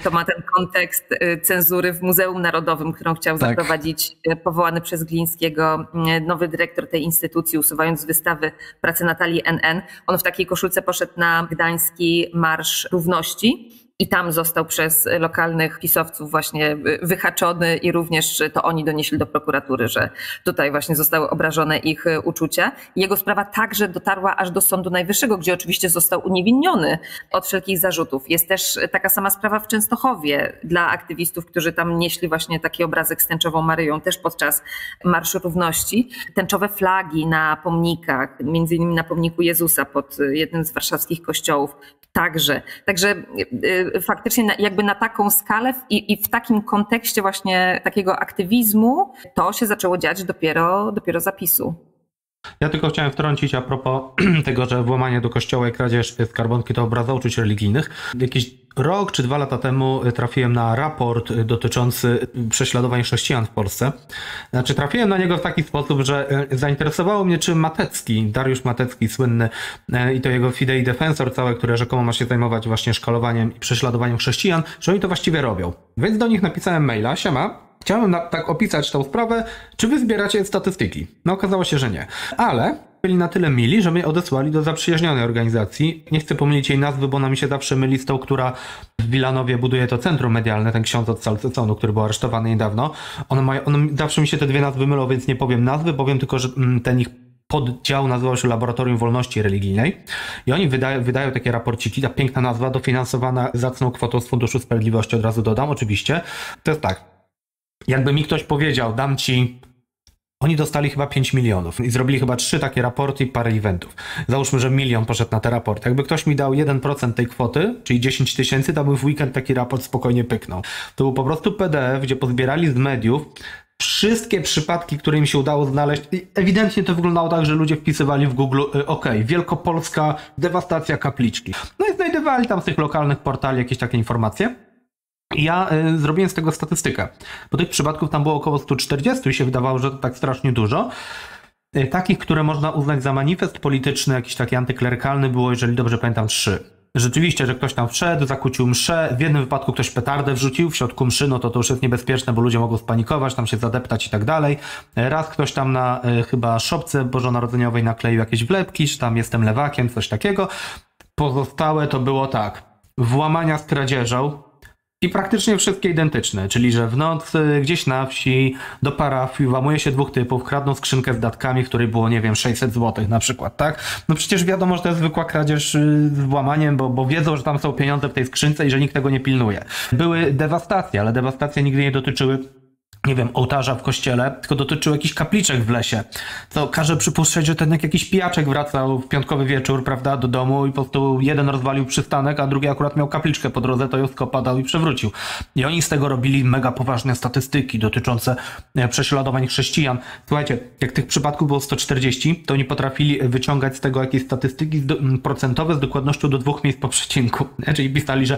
To ma ten kontekst e, cenzury w Muzeum Narodowym, którą chciał tak. zaprowadzić e, powołany przez Glińskiego nowy dyrektor tej instytucji, usuwając z wystawy pracę Natalii NN. On w takiej koszulce poszedł na gdański Marsz Równości i tam został przez lokalnych pisowców właśnie wyhaczony i również to oni donieśli do prokuratury, że tutaj właśnie zostały obrażone ich uczucia. Jego sprawa także dotarła aż do Sądu Najwyższego, gdzie oczywiście został uniewinniony od wszelkich zarzutów. Jest też taka sama sprawa w Częstochowie dla aktywistów, którzy tam nieśli właśnie taki obrazek z tęczową Maryją też podczas Marszu Równości. Tęczowe flagi na pomnikach, między innymi na pomniku Jezusa pod jednym z warszawskich kościołów także. Także faktycznie jakby na taką skalę i, i w takim kontekście właśnie takiego aktywizmu to się zaczęło dziać dopiero, dopiero zapisu. Ja tylko chciałem wtrącić a propos tego, że włamanie do kościoła i kradzież skarbonki to obraza uczuć religijnych. Jakiś rok czy dwa lata temu trafiłem na raport dotyczący prześladowań chrześcijan w Polsce. Znaczy trafiłem na niego w taki sposób, że zainteresowało mnie, czy Matecki, Dariusz Matecki, słynny i to jego fidei defensor całe, które rzekomo ma się zajmować właśnie szkalowaniem i prześladowaniem chrześcijan, że oni to właściwie robią. Więc do nich napisałem maila, siema, Chciałem tak opisać tą sprawę, czy wy zbieracie statystyki. No okazało się, że nie. Ale byli na tyle mili, że mnie odesłali do zaprzyjaźnionej organizacji. Nie chcę pomylić jej nazwy, bo ona mi się zawsze myli z tą, która w Wilanowie buduje to centrum medialne, ten ksiądz od Salceconu, który był aresztowany niedawno. One mają, one, zawsze mi się te dwie nazwy mylą, więc nie powiem nazwy, powiem tylko, że mm, ten ich poddział nazywał się Laboratorium Wolności Religijnej i oni wydają, wydają takie raporciki, ta piękna nazwa, dofinansowana zacną kwotą z Funduszu Sprawiedliwości, od razu dodam oczywiście. To jest tak, jakby mi ktoś powiedział, dam ci. Oni dostali chyba 5 milionów i zrobili chyba trzy takie raporty i parę eventów. Załóżmy, że milion poszedł na te raporty. Jakby ktoś mi dał 1% tej kwoty, czyli 10 tysięcy, to bym w weekend taki raport spokojnie pyknął. To był po prostu PDF, gdzie pozbierali z mediów wszystkie przypadki, które im się udało znaleźć. Ewidentnie to wyglądało tak, że ludzie wpisywali w Google, y, ok, Wielkopolska, dewastacja kapliczki. No i znajdowali tam z tych lokalnych portali jakieś takie informacje. Ja y, zrobiłem z tego statystykę, bo tych przypadków tam było około 140 i się wydawało, że to tak strasznie dużo. Y, takich, które można uznać za manifest polityczny, jakiś taki antyklerykalny, było, jeżeli dobrze pamiętam, trzy. Rzeczywiście, że ktoś tam wszedł, zakłócił mszę, w jednym wypadku ktoś petardę wrzucił w środku mszy, no to to już jest niebezpieczne, bo ludzie mogą spanikować, tam się zadeptać i tak dalej. Raz ktoś tam na chyba szopce bożonarodzeniowej nakleił jakieś wlepki, czy tam jestem lewakiem, coś takiego. Pozostałe to było tak, włamania z kradzieżą, i praktycznie wszystkie identyczne, czyli że w nocy gdzieś na wsi do parafii łamuje się dwóch typów, kradną skrzynkę z datkami, w której było, nie wiem, 600 zł na przykład, tak? No przecież wiadomo, że to jest zwykła kradzież y, z włamaniem, bo, bo wiedzą, że tam są pieniądze w tej skrzynce i że nikt tego nie pilnuje. Były dewastacje, ale dewastacje nigdy nie dotyczyły nie wiem, ołtarza w kościele, tylko dotyczył jakichś kapliczek w lesie. To każe przypuszczać, że ten jak jakiś pijaczek wracał w piątkowy wieczór, prawda, do domu i po prostu jeden rozwalił przystanek, a drugi akurat miał kapliczkę po drodze, to ją skopał i przewrócił. I oni z tego robili mega poważne statystyki dotyczące e, prześladowań chrześcijan. Słuchajcie, jak tych przypadków było 140, to oni potrafili wyciągać z tego jakieś statystyki procentowe z dokładnością do dwóch miejsc po przecinku. Czyli pisali, że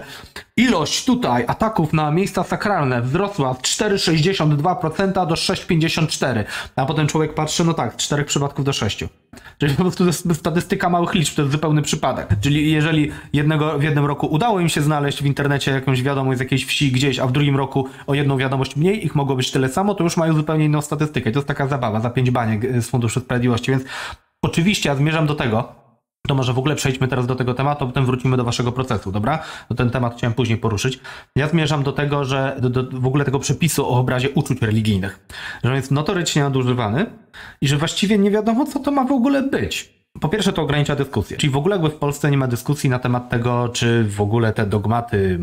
ilość tutaj ataków na miejsca sakralne wzrosła z 4,60 2% do 6,54%. A potem człowiek patrzy, no tak, z 4 przypadków do 6. Czyli po prostu statystyka małych liczb, to jest zupełny przypadek. Czyli jeżeli jednego, w jednym roku udało im się znaleźć w internecie jakąś wiadomość z jakiejś wsi gdzieś, a w drugim roku o jedną wiadomość mniej, ich mogło być tyle samo, to już mają zupełnie inną statystykę. I to jest taka zabawa za pięć baniek z Funduszu Sprawiedliwości. Więc oczywiście ja zmierzam do tego, to może w ogóle przejdźmy teraz do tego tematu, a potem wrócimy do waszego procesu, dobra? To ten temat chciałem później poruszyć. Ja zmierzam do tego, że do, do w ogóle tego przepisu o obrazie uczuć religijnych, że on jest notorycznie nadużywany i że właściwie nie wiadomo, co to ma w ogóle być. Po pierwsze, to ogranicza dyskusję. Czyli w ogóle jakby w Polsce nie ma dyskusji na temat tego, czy w ogóle te dogmaty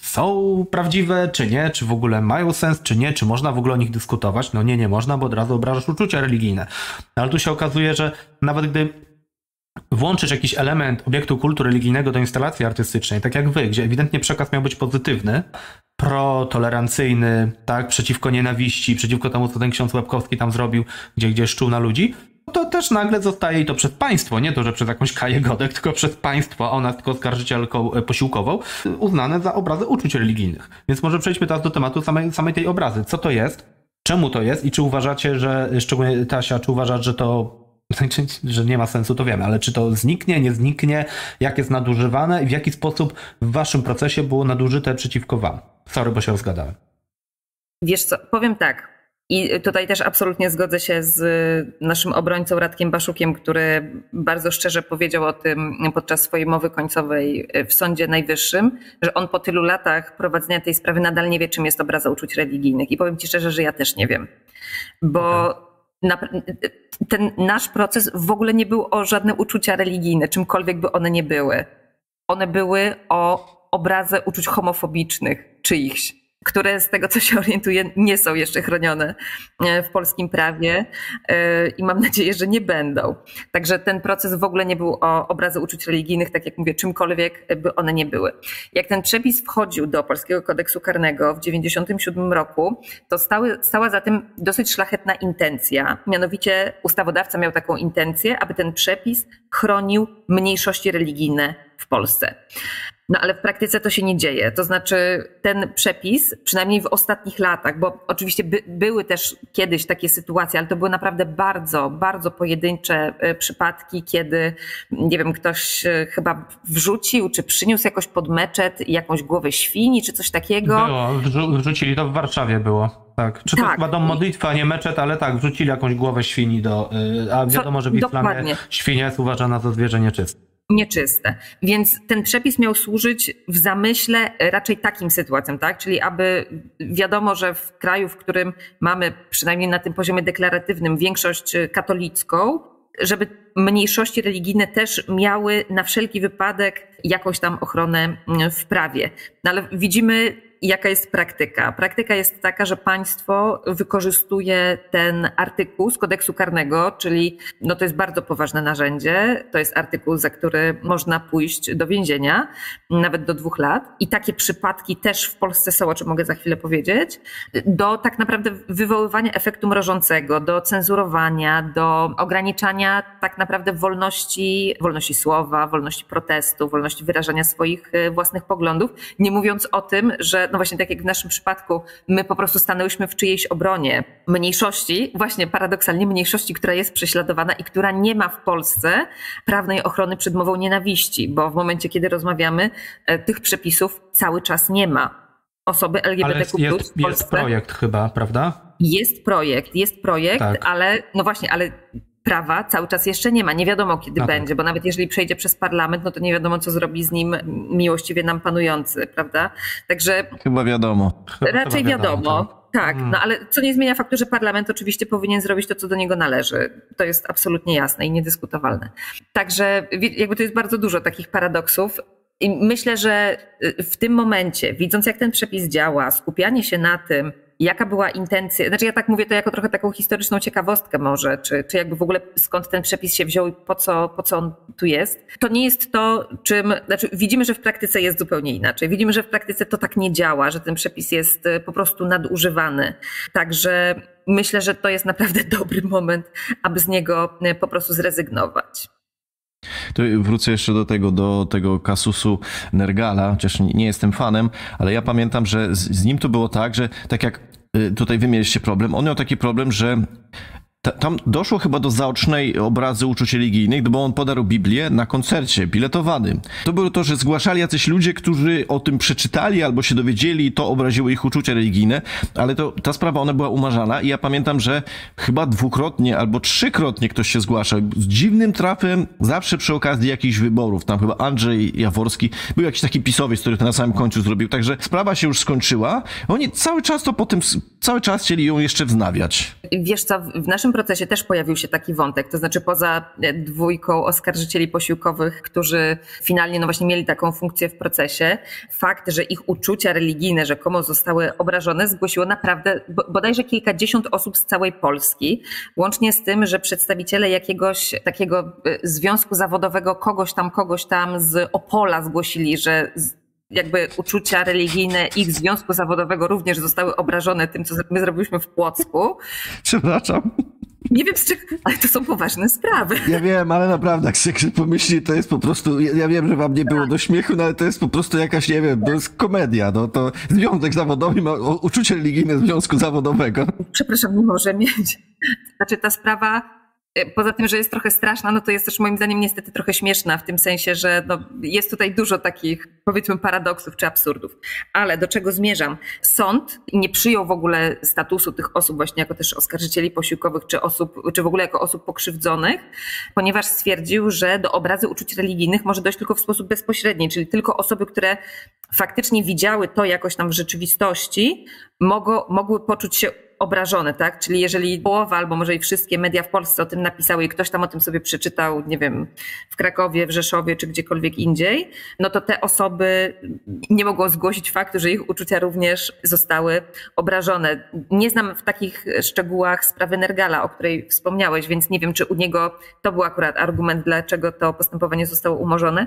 są prawdziwe, czy nie, czy w ogóle mają sens, czy nie, czy można w ogóle o nich dyskutować. No nie, nie można, bo od razu obrażasz uczucia religijne. Ale tu się okazuje, że nawet gdy włączyć jakiś element obiektu kultu religijnego do instalacji artystycznej, tak jak wy, gdzie ewidentnie przekaz miał być pozytywny, protolerancyjny, tak, przeciwko nienawiści, przeciwko temu, co ten ksiądz Łebkowski tam zrobił, gdzie, gdzie szczuł na ludzi, to też nagle zostaje i to przez państwo, nie to, że przez jakąś Kaję Godek, tylko przez państwo, a ona tylko oskarżycielką e, posiłkową, uznane za obrazy uczuć religijnych. Więc może przejdźmy teraz do tematu samej, samej tej obrazy. Co to jest? Czemu to jest? I czy uważacie, że, szczególnie Tasia, czy uważasz, że to że nie ma sensu, to wiemy, ale czy to zniknie, nie zniknie, jak jest nadużywane i w jaki sposób w waszym procesie było nadużyte przeciwko wam? Sorry, bo się rozgadałem. Wiesz co, powiem tak. I tutaj też absolutnie zgodzę się z naszym obrońcą Radkiem Baszukiem, który bardzo szczerze powiedział o tym podczas swojej mowy końcowej w Sądzie Najwyższym, że on po tylu latach prowadzenia tej sprawy nadal nie wie, czym jest obraza uczuć religijnych. I powiem Ci szczerze, że ja też nie wiem. Bo okay ten nasz proces w ogóle nie był o żadne uczucia religijne, czymkolwiek by one nie były. One były o obrazę uczuć homofobicznych czyichś które z tego co się orientuję nie są jeszcze chronione e, w polskim prawie e, i mam nadzieję, że nie będą. Także ten proces w ogóle nie był o obrazy uczuć religijnych, tak jak mówię, czymkolwiek by one nie były. Jak ten przepis wchodził do polskiego kodeksu karnego w 1997 roku, to stały, stała za tym dosyć szlachetna intencja. Mianowicie ustawodawca miał taką intencję, aby ten przepis chronił mniejszości religijne w Polsce. No ale w praktyce to się nie dzieje. To znaczy ten przepis, przynajmniej w ostatnich latach, bo oczywiście by, były też kiedyś takie sytuacje, ale to były naprawdę bardzo, bardzo pojedyncze e, przypadki, kiedy, nie wiem, ktoś e, chyba wrzucił czy przyniósł jakoś pod meczet jakąś głowę świni czy coś takiego. Było, wrzucili to w Warszawie było. Tak. Czy to tak. chyba dom modlitwy, a nie meczet, ale tak, wrzucili jakąś głowę świni do. E, a wiadomo, że w islamie świnia jest uważana za zwierzę nieczyste nieczyste. Więc ten przepis miał służyć w zamyśle raczej takim sytuacjom, tak? Czyli aby wiadomo, że w kraju, w którym mamy przynajmniej na tym poziomie deklaratywnym większość katolicką, żeby mniejszości religijne też miały na wszelki wypadek jakąś tam ochronę w prawie. No ale widzimy jaka jest praktyka? Praktyka jest taka, że państwo wykorzystuje ten artykuł z kodeksu karnego, czyli no to jest bardzo poważne narzędzie. To jest artykuł, za który można pójść do więzienia, nawet do dwóch lat. I takie przypadki też w Polsce są, o czym mogę za chwilę powiedzieć, do tak naprawdę wywoływania efektu mrożącego, do cenzurowania, do ograniczania tak naprawdę wolności, wolności słowa, wolności protestu, wolności wyrażania swoich e, własnych poglądów. Nie mówiąc o tym, że no właśnie tak jak w naszym przypadku, my po prostu stanęłyśmy w czyjejś obronie mniejszości, właśnie paradoksalnie mniejszości, która jest prześladowana i która nie ma w Polsce prawnej ochrony przed mową nienawiści, bo w momencie, kiedy rozmawiamy, e, tych przepisów cały czas nie ma. Osoby LGBTQ+. Ale jest, jest projekt chyba, prawda? Jest projekt, jest projekt, tak. ale no właśnie, ale prawa cały czas jeszcze nie ma. Nie wiadomo, kiedy Aha. będzie, bo nawet jeżeli przejdzie przez parlament, no to nie wiadomo, co zrobi z nim miłościwie nam panujący, prawda? Także. Chyba wiadomo. Raczej Chyba wiadomo. wiadomo tak. Tak, hmm. no ale co nie zmienia faktu, że parlament oczywiście powinien zrobić to, co do niego należy. To jest absolutnie jasne i niedyskutowalne. Także jakby to jest bardzo dużo takich paradoksów. I myślę, że y, w tym momencie, widząc jak ten przepis działa, skupianie się na tym, Jaka była intencja? Znaczy, ja tak mówię to jako trochę taką historyczną ciekawostkę, może, czy, czy jakby w ogóle skąd ten przepis się wziął i po co, po co on tu jest. To nie jest to, czym. Znaczy, widzimy, że w praktyce jest zupełnie inaczej. Widzimy, że w praktyce to tak nie działa, że ten przepis jest e, po prostu nadużywany. Także myślę, że to jest naprawdę dobry moment, aby z niego e, po prostu zrezygnować. To wrócę jeszcze do tego, do tego kasusu Nergala, chociaż nie jestem fanem, ale ja pamiętam, że z, z nim to było tak, że tak jak y, tutaj wy mieliście problem, on miał taki problem, że tam doszło chyba do zaocznej obrazy uczuć religijnych, bo on podarł Biblię na koncercie biletowanym. To było to, że zgłaszali jacyś ludzie, którzy o tym przeczytali albo się dowiedzieli i to obraziło ich uczucia religijne, ale to, ta sprawa, ona była umarzana i ja pamiętam, że chyba dwukrotnie albo trzykrotnie ktoś się zgłaszał. Z dziwnym trafem, zawsze przy okazji jakichś wyborów, tam chyba Andrzej Jaworski, był jakiś taki pisowiec, który to na samym końcu zrobił, także sprawa się już skończyła. Oni cały czas to potem, cały czas chcieli ją jeszcze wznawiać. Wiesz co, w naszym procesie też pojawił się taki wątek, to znaczy poza e, dwójką oskarżycieli posiłkowych, którzy finalnie no właśnie mieli taką funkcję w procesie, fakt, że ich uczucia religijne rzekomo zostały obrażone, zgłosiło naprawdę bodajże kilkadziesiąt osób z całej Polski, łącznie z tym, że przedstawiciele jakiegoś takiego e, związku zawodowego, kogoś tam, kogoś tam z Opola zgłosili, że jakby uczucia religijne ich związku zawodowego również zostały obrażone tym, co my zrobiliśmy w Płocku. Przepraszam. Nie wiem z czego, ale to są poważne sprawy. Ja wiem, ale naprawdę, jak się pomyśli, to jest po prostu, ja, wiem, że wam nie było do śmiechu, no ale to jest po prostu jakaś, nie wiem, to jest komedia, no to związek zawodowy ma uczucie religijne związku zawodowego. Przepraszam, nie może mieć. Znaczy ta sprawa poza tym, że jest trochę straszna, no to jest też moim zdaniem niestety trochę śmieszna w tym sensie, że no jest tutaj dużo takich powiedzmy paradoksów czy absurdów. Ale do czego zmierzam? Sąd nie przyjął w ogóle statusu tych osób właśnie jako też oskarżycieli posiłkowych czy osób, czy w ogóle jako osób pokrzywdzonych, ponieważ stwierdził, że do obrazy uczuć religijnych może dojść tylko w sposób bezpośredni, czyli tylko osoby, które faktycznie widziały to jakoś tam w rzeczywistości, mogły poczuć się obrażone, tak? Czyli jeżeli połowa albo może i wszystkie media w Polsce o tym napisały i ktoś tam o tym sobie przeczytał, nie wiem, w Krakowie, w Rzeszowie czy gdziekolwiek indziej, no to te osoby nie mogą zgłosić faktu, że ich uczucia również zostały obrażone. Nie znam w takich szczegółach sprawy Nergala, o której wspomniałeś, więc nie wiem, czy u niego to był akurat argument, dlaczego to postępowanie zostało umorzone.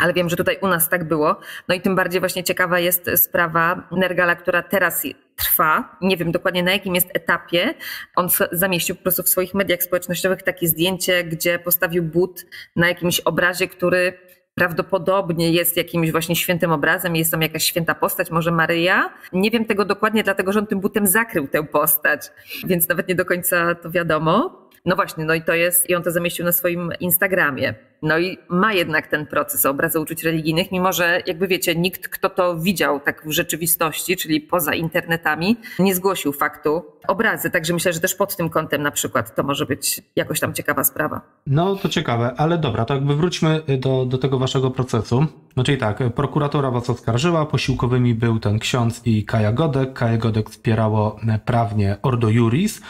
Ale wiem, że tutaj u nas tak było. No i tym bardziej właśnie ciekawa jest sprawa Nergala, która teraz trwa. Nie wiem dokładnie na jakim jest etapie. On zamieścił po prostu w swoich mediach społecznościowych takie zdjęcie, gdzie postawił but na jakimś obrazie, który prawdopodobnie jest jakimś właśnie świętym obrazem, jest tam jakaś święta postać, może Maryja. Nie wiem tego dokładnie, dlatego że on tym butem zakrył tę postać, więc nawet nie do końca to wiadomo. No właśnie, no i to jest, i on to zamieścił na swoim Instagramie. No i ma jednak ten proces obrazy uczuć religijnych, mimo że jakby wiecie, nikt, kto to widział tak w rzeczywistości, czyli poza internetami, nie zgłosił faktu obrazy. Także myślę, że też pod tym kątem na przykład to może być jakoś tam ciekawa sprawa. No to ciekawe, ale dobra, to jakby wróćmy do, do tego waszego procesu. No czyli tak, prokuratora was oskarżyła, posiłkowymi był ten ksiądz i Kaja Godek. Kaja Godek wspierało prawnie Ordo Juris.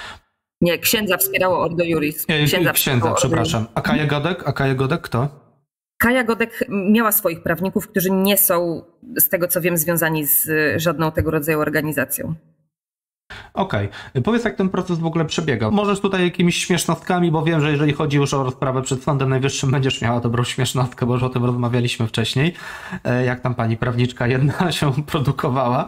Nie, księdza wspierało Ordo Juris. Księdza, księdza przepraszam. A Kaja Godek? A Kaja Godek kto? Kaja Godek miała swoich prawników, którzy nie są, z tego co wiem, związani z żadną tego rodzaju organizacją. Okej. Okay. Powiedz, jak ten proces w ogóle przebiega. Możesz tutaj jakimiś śmiesznostkami, bo wiem, że jeżeli chodzi już o rozprawę przed Sądem Najwyższym, będziesz miała dobrą śmiesznostkę, bo już o tym rozmawialiśmy wcześniej, e, jak tam pani prawniczka jedna się produkowała.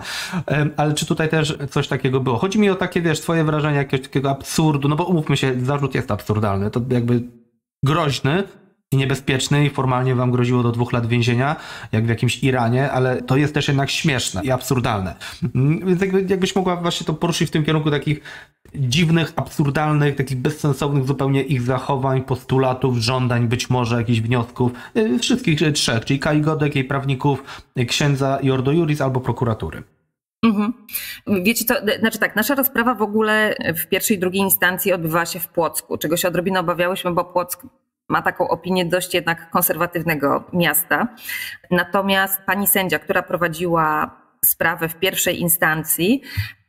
E, ale czy tutaj też coś takiego było? Chodzi mi o takie, wiesz, twoje wrażenie jakiegoś takiego absurdu, no bo umówmy się, zarzut jest absurdalny, to jakby groźny, i niebezpieczny i formalnie wam groziło do dwóch lat więzienia, jak w jakimś Iranie, ale to jest też jednak śmieszne i absurdalne. Mm, więc jakby, jakbyś mogła właśnie to poruszyć w tym kierunku takich dziwnych, absurdalnych, takich bezsensownych zupełnie ich zachowań, postulatów, żądań, być może jakichś wniosków, y, wszystkich trzech, czyli Kai Godek, jej prawników, księdza Jordo Juris albo prokuratury. Mhm. Wiecie co, znaczy tak, nasza rozprawa w ogóle w pierwszej i drugiej instancji odbywała się w Płocku, czego się odrobinę obawiałyśmy, bo Płock ma taką opinię dość jednak konserwatywnego miasta. Natomiast pani sędzia, która prowadziła sprawę w pierwszej instancji,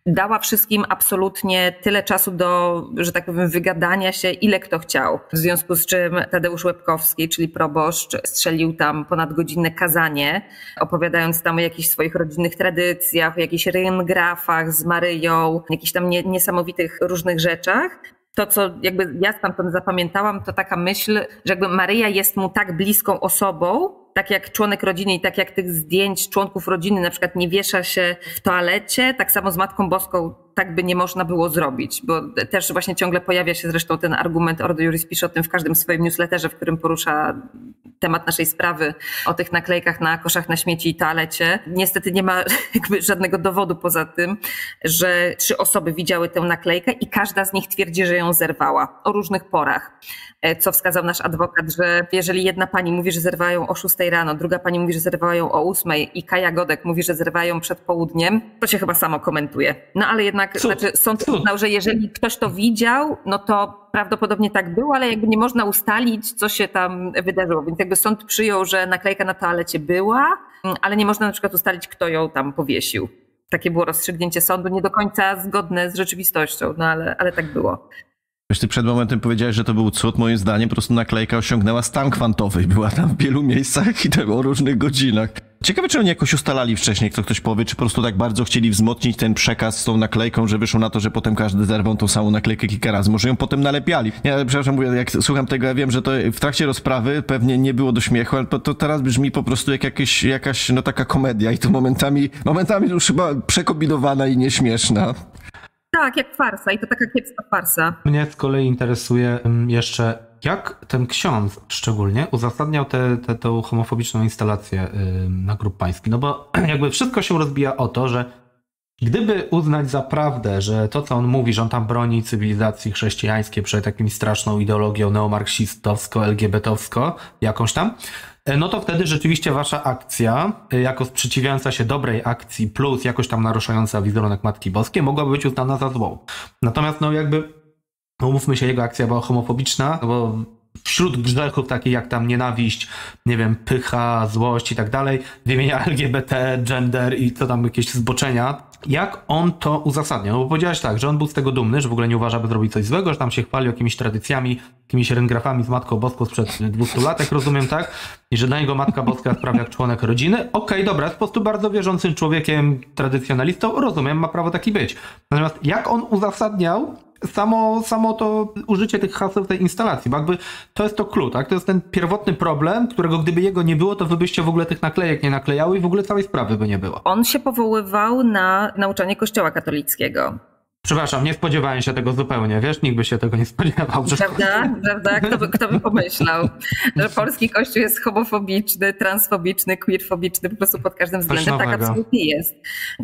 dała wszystkim absolutnie tyle czasu do, że tak powiem, wygadania się, ile kto chciał. W związku z czym Tadeusz Łebkowski, czyli proboszcz, strzelił tam ponad godzinne kazanie, opowiadając tam o jakichś swoich rodzinnych tradycjach, o jakichś ryngrafach z Maryją, jakichś tam nie, niesamowitych różnych rzeczach to, co jakby ja stamtąd zapamiętałam, to taka myśl, że jakby Maryja jest mu tak bliską osobą, tak jak członek rodziny i tak jak tych zdjęć członków rodziny na przykład nie wiesza się w toalecie, tak samo z Matką Boską tak by nie można było zrobić, bo też właśnie ciągle pojawia się zresztą ten argument, Ordo Juris pisze o tym w każdym swoim newsletterze, w którym porusza temat naszej sprawy o tych naklejkach na koszach na śmieci i toalecie. Niestety nie ma jakby żadnego dowodu poza tym, że trzy osoby widziały tę naklejkę i każda z nich twierdzi, że ją zerwała o różnych porach. E, co wskazał nasz adwokat, że jeżeli jedna pani mówi, że zerwają o 6 rano, druga pani mówi, że zerwają o 8 i Kaja Godek mówi, że zerwają przed południem, to się chyba samo komentuje. No ale jednak Cud. znaczy, sąd uznał, że jeżeli ktoś to widział, no to prawdopodobnie tak było, ale jakby nie można ustalić, co się tam wydarzyło. Więc jakby sąd przyjął, że naklejka na toalecie była, ale nie można na przykład ustalić, kto ją tam powiesił. Takie było rozstrzygnięcie sądu, nie do końca zgodne z rzeczywistością, no ale, ale tak było. Wiesz, ty przed momentem powiedziałeś, że to był cud. Moim zdaniem po prostu naklejka osiągnęła stan kwantowy. Była tam w wielu miejscach i to o różnych godzinach. Ciekawe, czy oni jakoś ustalali wcześniej, kto ktoś powie, czy po prostu tak bardzo chcieli wzmocnić ten przekaz z tą naklejką, że wyszło na to, że potem każdy zerwał tą samą naklejkę kilka razy. Może ją potem nalepiali. Ja, przepraszam, mówię, jak słucham tego, ja wiem, że to w trakcie rozprawy pewnie nie było do śmiechu, ale to, to teraz brzmi po prostu jak jakieś, jakaś, no taka komedia i to momentami, momentami już chyba przekombinowana i nieśmieszna. Tak, jak farsa i to taka kiepska farsa. Mnie z kolei interesuje jeszcze, jak ten ksiądz szczególnie uzasadniał tę te, te, homofobiczną instalację na grup pański. No bo jakby wszystko się rozbija o to, że gdyby uznać za prawdę, że to, co on mówi, że on tam broni cywilizacji chrześcijańskiej przed jakimś straszną ideologią neomarksistowsko-LGBT-owsko, jakąś tam, no to wtedy rzeczywiście wasza akcja, e, jako sprzeciwiająca się dobrej akcji plus jakoś tam naruszająca wizerunek Matki Boskiej, mogłaby być uznana za złą. Natomiast no jakby, umówmy się, jego akcja była homofobiczna, no bo wśród grzechów takich jak tam nienawiść, nie wiem, pycha, złość i tak dalej, wymienia LGBT, gender i co tam jakieś zboczenia, jak on to uzasadnia? No bo powiedziałeś tak, że on był z tego dumny, że w ogóle nie uważa, by zrobić coś złego, że tam się chwalił jakimiś tradycjami, jakimiś ręgrafami z Matką Boską sprzed 200 lat, jak rozumiem, tak? I że dla niego Matka Boska sprawia jak członek rodziny. Okej, okay, dobra, jest po prostu bardzo wierzącym człowiekiem, tradycjonalistą, rozumiem, ma prawo taki być. Natomiast jak on uzasadniał samo, samo to użycie tych haseł w tej instalacji, bo jakby to jest to clue, tak? To jest ten pierwotny problem, którego gdyby jego nie było, to wy byście w ogóle tych naklejek nie naklejały i w ogóle całej sprawy by nie było. On się powoływał na nauczanie Kościoła katolickiego. Przepraszam, nie spodziewałem się tego zupełnie, wiesz, nikt by się tego nie spodziewał. Prawda? Prawda? Kto by, kto by pomyślał, że polski kościół jest homofobiczny, transfobiczny, queerfobiczny, po prostu pod każdym względem. Tak absolutnie jest.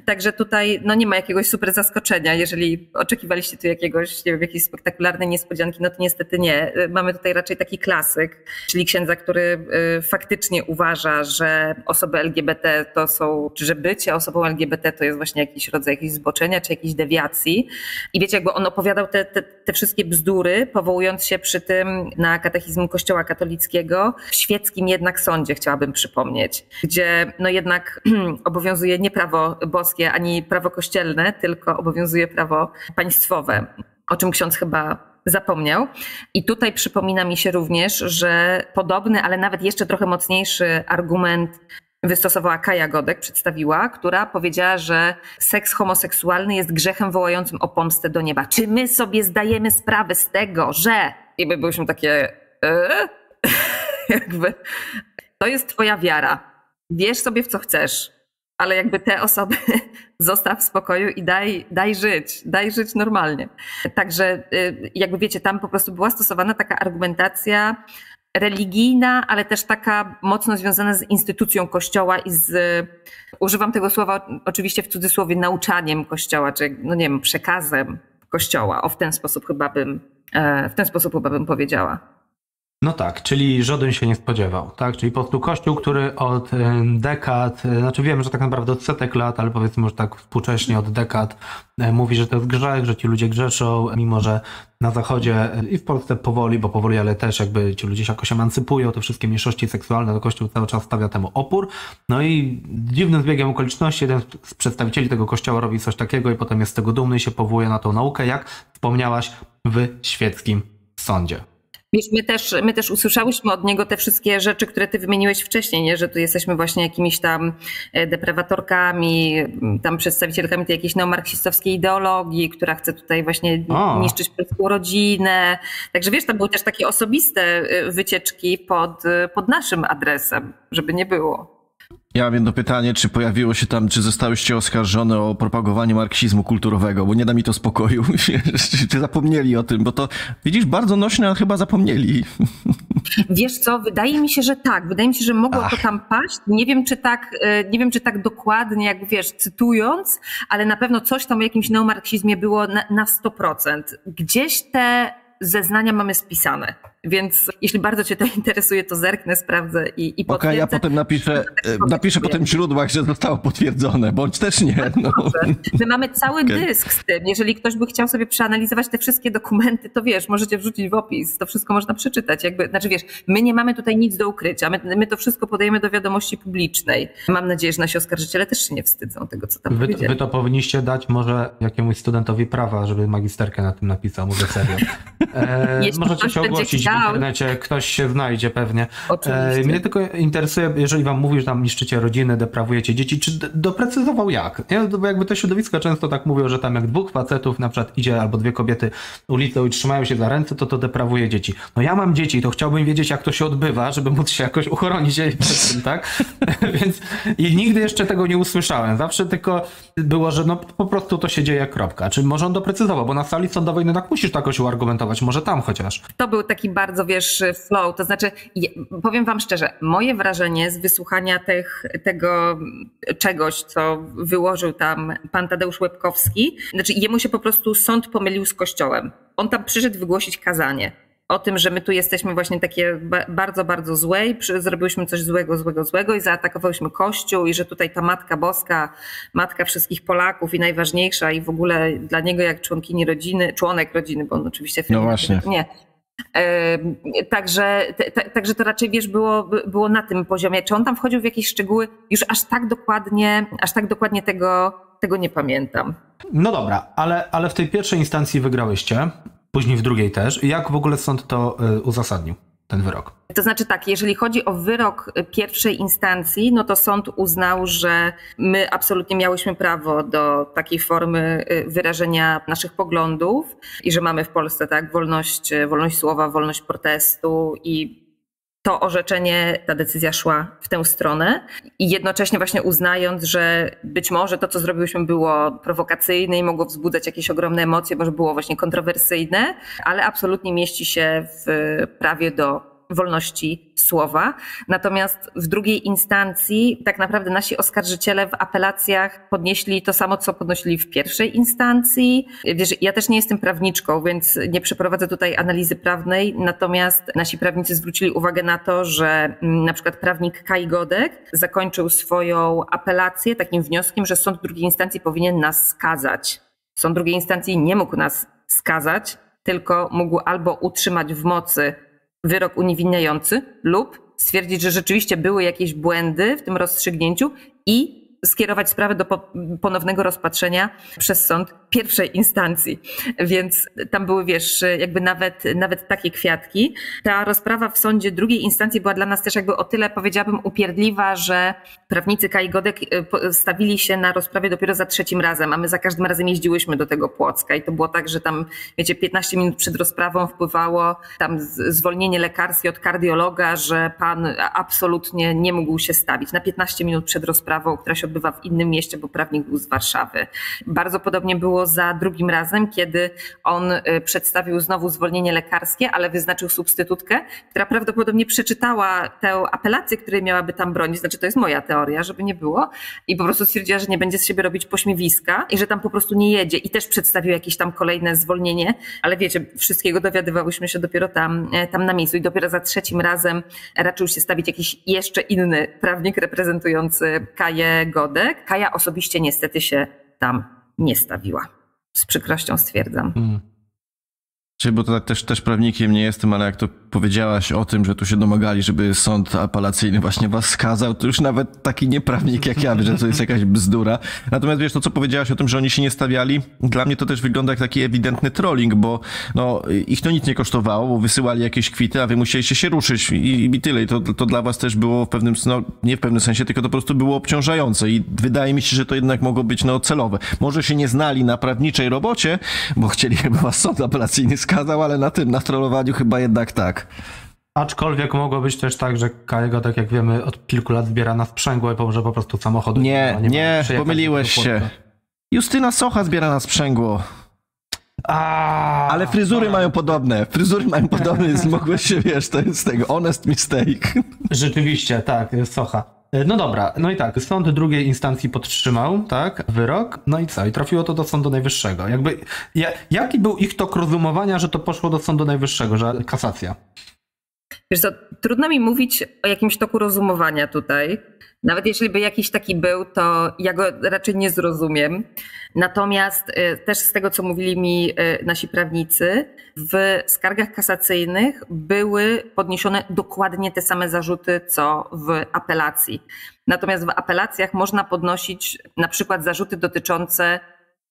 Także tutaj no nie ma jakiegoś super zaskoczenia. Jeżeli oczekiwaliście tu jakiegoś, nie wiem, jakiejś spektakularnej niespodzianki, no to niestety nie. Mamy tutaj raczej taki klasyk, czyli księdza, który y, faktycznie uważa, że osoby LGBT to są, czy że bycie osobą LGBT to jest właśnie jakiś rodzaj jakiegoś zboczenia, czy jakiejś dewiacji. I wiecie, jakby on opowiadał te, te, te wszystkie bzdury, powołując się przy tym na katechizm Kościoła katolickiego, w świeckim jednak sądzie, chciałabym przypomnieć, gdzie no jednak obowiązuje nie prawo boskie ani prawo kościelne, tylko obowiązuje prawo państwowe, o czym ksiądz chyba zapomniał. I tutaj przypomina mi się również, że podobny, ale nawet jeszcze trochę mocniejszy argument wystosowała Kaja Godek, przedstawiła, która powiedziała, że seks homoseksualny jest grzechem wołającym o pomstę do nieba. Czy my sobie zdajemy sprawę z tego, że... I my byliśmy takie... Yy? jakby... To jest twoja wiara. Wiesz sobie w co chcesz, ale jakby te osoby zostaw w spokoju i daj, daj żyć, daj żyć normalnie. Także y, jakby wiecie, tam po prostu była stosowana taka argumentacja religijna, ale też taka mocno związana z instytucją Kościoła i z, używam tego słowa oczywiście w cudzysłowie, nauczaniem Kościoła, czy no nie wiem, przekazem Kościoła. O w ten sposób chyba bym, e, w ten sposób chyba bym powiedziała. No tak, czyli żaden się nie spodziewał, tak? Czyli po prostu kościół, który od dekad, znaczy wiem, że tak naprawdę od setek lat, ale powiedzmy już tak współcześnie od dekad mówi, że to jest grzech, że ci ludzie grzeszą, mimo że na zachodzie i w Polsce powoli, bo powoli, ale też jakby ci ludzie się jakoś emancypują, te wszystkie mniejszości seksualne, to kościół cały czas stawia temu opór. No i dziwnym zbiegiem okoliczności jeden z przedstawicieli tego kościoła robi coś takiego i potem jest z tego dumny i się powołuje na tą naukę, jak wspomniałaś w świeckim sądzie. Wiesz, my też, my też usłyszałyśmy od niego te wszystkie rzeczy, które ty wymieniłeś wcześniej, nie? że tu jesteśmy właśnie jakimiś tam e, deprawatorkami, tam przedstawicielkami tej jakiejś neomarksistowskiej ideologii, która chce tutaj właśnie o. niszczyć polską rodzinę. Także wiesz, to były też takie osobiste e, wycieczki pod, e, pod naszym adresem, żeby nie było. Ja mam jedno pytanie, czy pojawiło się tam, czy zostałyście oskarżone o propagowanie marksizmu kulturowego, bo nie da mi to spokoju. czy zapomnieli o tym, bo to widzisz, bardzo nośne, ale chyba zapomnieli. Wiesz co, wydaje mi się, że tak. Wydaje mi się, że mogło Ach. to tam paść. Nie wiem, czy tak, e, nie wiem, czy tak dokładnie, jak wiesz, cytując, ale na pewno coś tam o jakimś neomarksizmie było na, na 100%. Gdzieś te zeznania mamy spisane. Więc jeśli bardzo Cię to interesuje, to zerknę, sprawdzę i, i potwierdzę. Okej, okay, ja potem napiszę, tak napiszę po tym źródłach, że zostało potwierdzone, bądź też nie. No. My mamy cały okay. dysk z tym. Jeżeli ktoś by chciał sobie przeanalizować te wszystkie dokumenty, to wiesz, możecie wrzucić w opis, to wszystko można przeczytać. Jakby, znaczy wiesz, my nie mamy tutaj nic do ukrycia, my, my to wszystko podajemy do wiadomości publicznej. Mam nadzieję, że nasi oskarżyciele też się nie wstydzą tego, co tam wy, powiedzieli. Wy to powinniście dać może jakiemuś studentowi prawa, żeby magisterkę na tym napisał, mówię serio. E, możecie się ogłosić w internecie, ktoś się znajdzie pewnie. Oczywiście. E, mnie tylko interesuje, jeżeli wam mówi, że tam niszczycie rodziny, deprawujecie dzieci, czy doprecyzował jak? Nie? Bo jakby te środowiska często tak mówią, że tam jak dwóch facetów na przykład idzie albo dwie kobiety ulicą i trzymają się za ręce, to to deprawuje dzieci. No ja mam dzieci, to chciałbym wiedzieć jak to się odbywa, żeby móc się jakoś uchronić przed tym, tak? Więc i nigdy jeszcze tego nie usłyszałem. Zawsze tylko było, że no po prostu to się dzieje kropka. Czy może on doprecyzował, bo na sali sądowej no tak musisz to jakoś uargumentować, może tam chociaż. To był taki bardzo, wiesz, flow. To znaczy, powiem wam szczerze, moje wrażenie z wysłuchania tych, tego czegoś, co wyłożył tam pan Tadeusz Łebkowski, znaczy jemu się po prostu sąd pomylił z kościołem. On tam przyszedł wygłosić kazanie o tym, że my tu jesteśmy właśnie takie bardzo, bardzo złe i zrobiłyśmy coś złego, złego, złego i zaatakowałyśmy Kościół i że tutaj ta Matka Boska, Matka wszystkich Polaków i najważniejsza i w ogóle dla niego jak członkini rodziny, członek rodziny, bo on oczywiście... No właśnie. Nie, Także, także to raczej wiesz, było, było na tym poziomie. Czy on tam wchodził w jakieś szczegóły? Już aż tak dokładnie, aż tak dokładnie tego, tego nie pamiętam. No dobra, ale, ale w tej pierwszej instancji wygrałyście, później w drugiej też. Jak w ogóle sąd to y, uzasadnił? Ten wyrok? To znaczy tak, jeżeli chodzi o wyrok pierwszej instancji, no to sąd uznał, że my absolutnie miałyśmy prawo do takiej formy y, wyrażenia naszych poglądów i że mamy w Polsce tak wolność, wolność słowa, wolność protestu i to orzeczenie, ta decyzja szła w tę stronę i jednocześnie właśnie uznając, że być może to, co zrobiłyśmy było prowokacyjne i mogło wzbudzać jakieś ogromne emocje, może było właśnie kontrowersyjne, ale absolutnie mieści się w prawie do wolności słowa. Natomiast w drugiej instancji tak naprawdę nasi oskarżyciele w apelacjach podnieśli to samo, co podnosili w pierwszej instancji. Wiesz, ja też nie jestem prawniczką, więc nie przeprowadzę tutaj analizy prawnej, natomiast nasi prawnicy zwrócili uwagę na to, że mm, na przykład prawnik Kai Godek zakończył swoją apelację takim wnioskiem, że sąd drugiej instancji powinien nas skazać. Sąd drugiej instancji nie mógł nas skazać, tylko mógł albo utrzymać w mocy wyrok uniewinniający lub stwierdzić, że rzeczywiście były jakieś błędy w tym rozstrzygnięciu i skierować sprawę do ponownego rozpatrzenia przez sąd pierwszej instancji. Więc tam były, wiesz, jakby nawet, nawet takie kwiatki. Ta rozprawa w sądzie drugiej instancji była dla nas też jakby o tyle, powiedziałabym, upierdliwa, że prawnicy Kai Godek y, stawili się na rozprawie dopiero za trzecim razem, a my za każdym razem jeździłyśmy do tego Płocka i to było tak, że tam, wiecie, 15 minut przed rozprawą wpływało tam zwolnienie lekarskie od kardiologa, że pan absolutnie nie mógł się stawić na 15 minut przed rozprawą, która się odbywa w innym mieście, bo prawnik był z Warszawy. Bardzo podobnie było było za drugim razem, kiedy on y, przedstawił znowu zwolnienie lekarskie, ale wyznaczył substytutkę, która prawdopodobnie przeczytała tę apelację, której miałaby tam bronić. Znaczy, to jest moja teoria, żeby nie było. I po prostu stwierdziła, że nie będzie z siebie robić pośmiewiska i że tam po prostu nie jedzie. I też przedstawił jakieś tam kolejne zwolnienie, ale wiecie, wszystkiego dowiadywałyśmy się dopiero tam, e, tam na miejscu. I dopiero za trzecim razem raczył się stawić jakiś jeszcze inny prawnik reprezentujący Kaję Godek. Kaja osobiście niestety się tam nie stawiła. Z przykrością stwierdzam. Mm. Czyli bo to tak też, też prawnikiem nie jestem, ale jak to powiedziałaś o tym, że tu się domagali, żeby sąd apelacyjny właśnie was skazał, to już nawet taki nieprawnik jak ja wie, że to jest jakaś bzdura. Natomiast wiesz, to co powiedziałaś o tym, że oni się nie stawiali, dla mnie to też wygląda jak taki ewidentny trolling, bo no, ich to nic nie kosztowało, bo wysyłali jakieś kwity, a wy musieliście się ruszyć i, i tyle. I to, to dla was też było w pewnym, no nie w pewnym sensie, tylko to po prostu było obciążające i wydaje mi się, że to jednak mogło być no celowe. Może się nie znali na prawniczej robocie, bo chcieli chyba was sąd apelacyjny skazał, ale na tym, na trollowaniu chyba jednak tak. Aczkolwiek mogło być też tak, że Kajego, tak jak wiemy, od kilku lat zbiera na sprzęgło i może po prostu samochodu Nie, nie, przyjechać pomyliłeś się. Justyna Socha zbiera na sprzęgło. A, Ale fryzury mają podobne. Fryzury mają podobne, więc mogłeś się, wiesz, to jest tego honest mistake. Rzeczywiście, tak, Socha. No dobra, no i tak, sąd drugiej instancji podtrzymał, tak, wyrok, no i co, i trafiło to do Sądu Najwyższego. Jakby, ja, jaki był ich tok rozumowania, że to poszło do Sądu Najwyższego, że kasacja? Wiesz co, trudno mi mówić o jakimś toku rozumowania tutaj. Nawet jeśli by jakiś taki był, to ja go raczej nie zrozumiem. Natomiast y, też z tego, co mówili mi y, nasi prawnicy, w skargach kasacyjnych były podniesione dokładnie te same zarzuty, co w apelacji. Natomiast w apelacjach można podnosić na przykład zarzuty dotyczące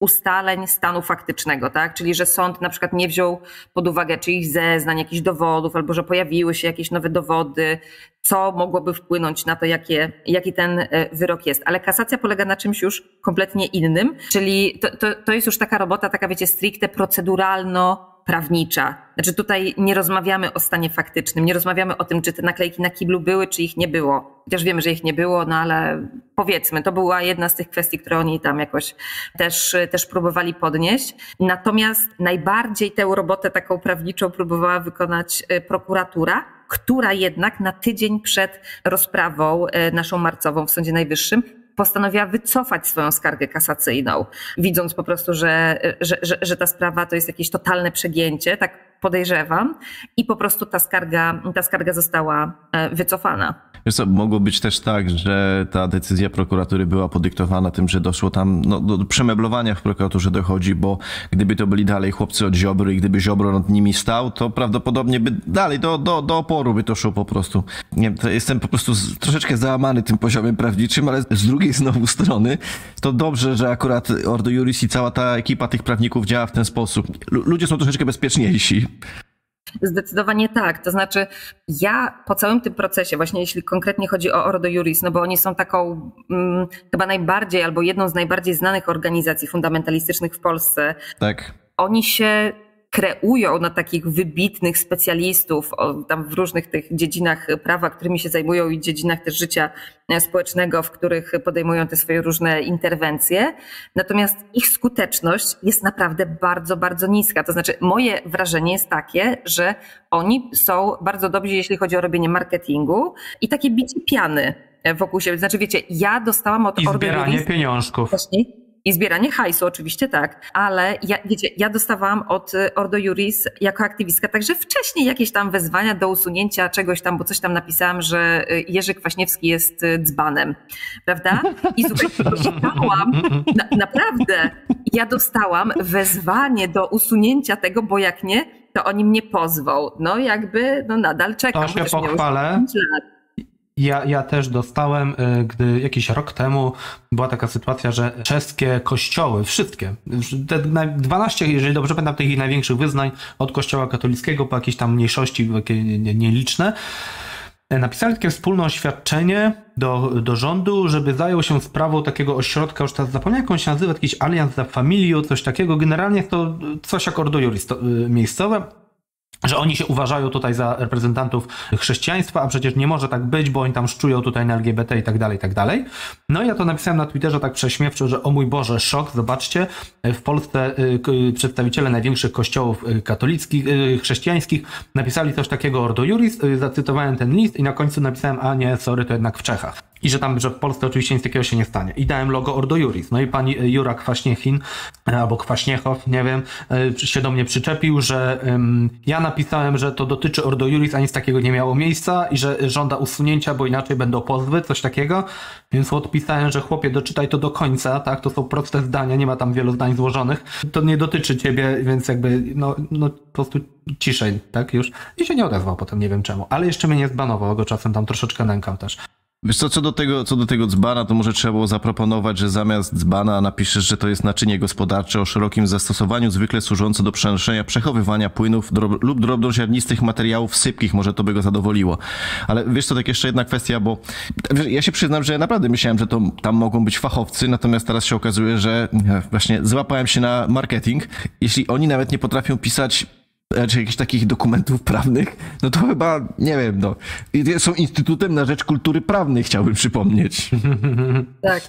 ustaleń stanu faktycznego, tak? Czyli, że sąd na przykład nie wziął pod uwagę czyichś zeznań, jakichś dowodów, albo że pojawiły się jakieś nowe dowody, co mogłoby wpłynąć na to, jakie, jaki ten e, wyrok jest. Ale kasacja polega na czymś już kompletnie innym, czyli to, to, to jest już taka robota, taka wiecie, stricte proceduralno prawnicza. Znaczy tutaj nie rozmawiamy o stanie faktycznym, nie rozmawiamy o tym, czy te naklejki na kiblu były, czy ich nie było. Chociaż wiemy, że ich nie było, no ale powiedzmy, to była jedna z tych kwestii, które oni tam jakoś też, też próbowali podnieść. Natomiast najbardziej tę robotę taką prawniczą próbowała wykonać y, prokuratura, która jednak na tydzień przed rozprawą y, naszą marcową w Sądzie Najwyższym postanowiła wycofać swoją skargę kasacyjną, widząc po prostu, że, że, że, że ta sprawa to jest jakieś totalne przegięcie, tak podejrzewam, i po prostu ta skarga, ta skarga została e, wycofana. Wiesz co, mogło być też tak, że ta decyzja prokuratury była podyktowana tym, że doszło tam no, do przemeblowania w prokuraturze dochodzi, bo gdyby to byli dalej chłopcy od Ziobry i gdyby Ziobro nad nimi stał, to prawdopodobnie by dalej do, do, do oporu by to szło po prostu. Nie jestem po prostu z, troszeczkę załamany tym poziomem prawniczym, ale z drugiej znowu strony to dobrze, że akurat Ordo Juris i cała ta ekipa tych prawników działa w ten sposób. Lu- ludzie są troszeczkę bezpieczniejsi. Zdecydowanie tak. To znaczy, ja po całym tym procesie, właśnie jeśli konkretnie chodzi o Ordo Juris, no bo oni są taką mm, chyba najbardziej albo jedną z najbardziej znanych organizacji fundamentalistycznych w Polsce, Tak. oni się kreują na takich wybitnych specjalistów o, tam w różnych tych dziedzinach prawa, którymi się zajmują i dziedzinach też życia e, społecznego, w których podejmują te swoje różne interwencje. Natomiast ich skuteczność jest naprawdę bardzo, bardzo niska. To znaczy, moje wrażenie jest takie, że oni są bardzo dobrzy, jeśli chodzi o robienie marketingu i takie bicie piany e, wokół siebie. Znaczy, wiecie, ja dostałam od I zbieranie pieniążków. Wcześniej. I zbieranie hajsu, oczywiście tak, ale ja, wiecie, ja dostawałam od y, Ordo Juris jako aktywistka także wcześniej jakieś tam wezwania do usunięcia czegoś tam, bo coś tam napisałam, że y, Jerzy Kwaśniewski jest y, dzbanem, prawda? I słuchajcie, dostałam, na, naprawdę, ja dostałam wezwanie do usunięcia tego, bo jak nie, to oni mnie pozwą. No jakby, no nadal czekam. To się pochwalę. 10 lat. Ja, ja też dostałem, y, gdy jakiś rok temu była taka sytuacja, że czeskie kościoły, wszystkie, te naj- 12, jeżeli dobrze pamiętam, tych największych wyznań, od kościoła katolickiego po jakieś tam mniejszości takie nie- nie- nieliczne, napisali takie wspólne oświadczenie do, do rządu, żeby zajął się sprawą takiego ośrodka, już teraz zapomniałem jak on się nazywa, jakiś Allianz za Familią, coś takiego, generalnie to coś jak Ordo Juris to, y, miejscowe, że oni się uważają tutaj za reprezentantów chrześcijaństwa, a przecież nie może tak być, bo oni tam szczują tutaj na LGBT i tak dalej, i tak dalej. No ja to napisałem na Twitterze tak prześmiewczo, że o mój Boże, szok, zobaczcie, w Polsce y, przedstawiciele największych kościołów y, katolickich, y, chrześcijańskich napisali coś takiego Ordo Juris, zacytowałem ten list i na końcu napisałem, a nie, sorry, to jednak w Czechach. I że tam, że w Polsce oczywiście nic takiego się nie stanie. I dałem logo Ordo Juris. No i pani Jura Kwaśniechin, albo Kwaśniechow, nie wiem, się do mnie przyczepił, że um, ja napisałem, że to dotyczy Ordo Juris, a nic takiego nie miało miejsca i że żąda usunięcia, bo inaczej będą pozwy, coś takiego. Więc odpisałem, że chłopie, doczytaj to do końca, tak? To są proste zdania, nie ma tam wielu zdań złożonych. To nie dotyczy ciebie, więc jakby, no, no po prostu ciszej, tak? Już. I się nie odezwał potem, nie wiem czemu. Ale jeszcze mnie nie zbanował, go czasem tam troszeczkę nękał też. Wiesz co, co do tego, co do tego dzbana, to może trzeba było zaproponować, że zamiast dzbana napiszesz, że to jest naczynie gospodarcze o szerokim zastosowaniu, zwykle służące do przenoszenia, przechowywania płynów drob lub drobnoziarnistych materiałów sypkich. Może to by go zadowoliło. Ale wiesz co, tak jeszcze jedna kwestia, bo ja się przyznam, że naprawdę myślałem, że to tam mogą być fachowcy, natomiast teraz się okazuje, że właśnie złapałem się na marketing. Jeśli oni nawet nie potrafią pisać czy jakichś takich dokumentów prawnych, no to chyba, nie wiem, no, są Instytutem na Rzecz Kultury Prawnej, chciałbym przypomnieć. Tak.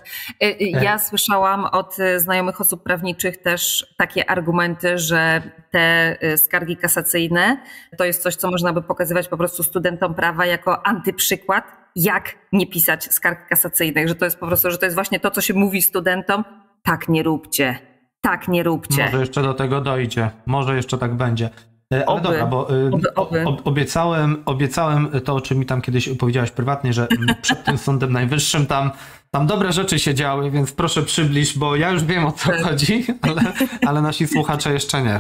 Y, y, ja słyszałam od y, znajomych osób prawniczych też takie argumenty, że te skargi kasacyjne to jest coś, co można by pokazywać po prostu studentom prawa jako antyprzykład, jak nie pisać skarg kasacyjnych, że to jest po prostu, że to jest właśnie to, co się mówi studentom, tak nie róbcie, tak nie róbcie. Może jeszcze do tego dojdzie. Może jeszcze tak będzie. E, ale oby, dobra, bo y, oby, oby. obiecałem, obiecałem to, o czym mi tam kiedyś powiedziałaś prywatnie, że przed tym Sądem Najwyższym tam tam dobre rzeczy się działy, więc proszę przybliż, bo ja już wiem o co tak. chodzi, ale, ale nasi słuchacze jeszcze nie.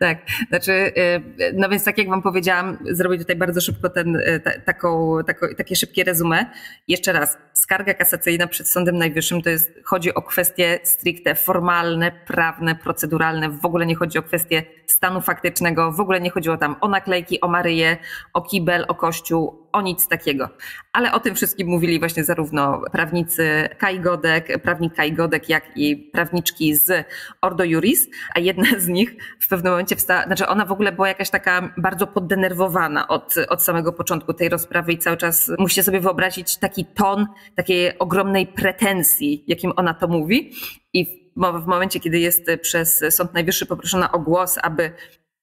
Tak, znaczy, y, no więc tak jak wam powiedziałam, zrobię tutaj bardzo szybko ten, y, taką, taką, takie szybkie rezumę. Jeszcze raz, skarga kasacyjna przed Sądem Najwyższym to jest, chodzi o kwestie stricte formalne, prawne, proceduralne, w ogóle nie chodzi o kwestie stanu faktycznego, w ogóle nie chodziło tam o naklejki, o Maryję, o kibel, o kościół, o nic takiego. Ale o tym wszystkim mówili właśnie zarówno prawnicy Kai Godek, prawnik Kai Godek, jak i prawniczki z Ordo Juris, a jedna z nich w pewnym momencie wstała, znaczy ona w ogóle była jakaś taka bardzo poddenerwowana od, od samego początku tej rozprawy i cały czas musicie sobie wyobrazić taki ton takiej ogromnej pretensji, jakim ona to mówi. I w momencie, kiedy jest przez Sąd Najwyższy poproszona o głos, aby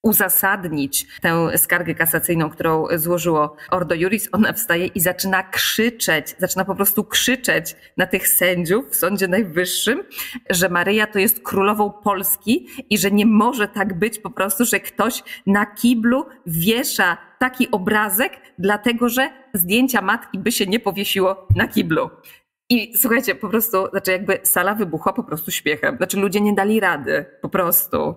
uzasadnić tę skargę kasacyjną, którą złożyło Ordo Juris, ona wstaje i zaczyna krzyczeć, zaczyna po prostu krzyczeć na tych sędziów w Sądzie Najwyższym, że Maryja to jest królową Polski i że nie może tak być po prostu, że ktoś na kiblu wiesza taki obrazek, dlatego że zdjęcia matki by się nie powiesiło na kiblu. I słuchajcie, po prostu, znaczy jakby sala wybuchła po prostu śmiechem. Znaczy ludzie nie dali rady, po prostu.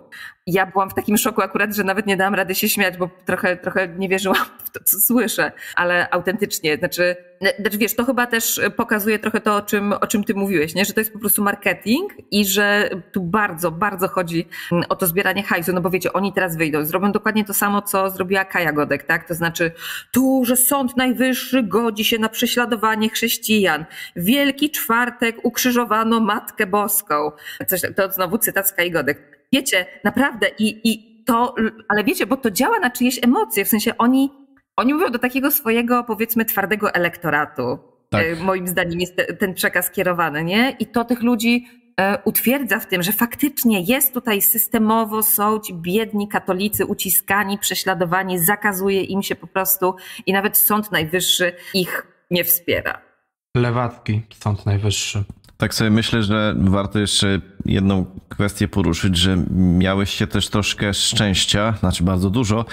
Ja byłam w takim szoku akurat, że nawet nie dałam rady się śmiać, bo trochę, trochę nie wierzyłam w to, co słyszę, ale autentycznie, znaczy, znaczy wiesz, to chyba też pokazuje trochę to, o czym, o czym ty mówiłeś, nie? że to jest po prostu marketing i że tu bardzo, bardzo chodzi o to zbieranie hajsu, no bo wiecie, oni teraz wyjdą, zrobią dokładnie to samo, co zrobiła Kaja Godek, tak? To znaczy tu, że Sąd Najwyższy godzi się na prześladowanie chrześcijan. Wielki Czwartek ukrzyżowano Matkę Boską. Coś, to znowu cytat z Kai Godek wiecie, naprawdę i, i to, ale wiecie, bo to działa na czyjeś emocje, w sensie oni, oni mówią do takiego swojego, powiedzmy, twardego elektoratu. Tak. E, moim zdaniem jest ten przekaz kierowany, nie? I to tych ludzi e, utwierdza w tym, że faktycznie jest tutaj systemowo, są ci biedni katolicy uciskani, prześladowani, zakazuje im się po prostu i nawet Sąd Najwyższy ich nie wspiera. Lewacki, Sąd Najwyższy. Tak sobie myślę, że warto jeszcze jedną kwestię poruszyć, że miałeś też troszkę szczęścia, znaczy bardzo dużo,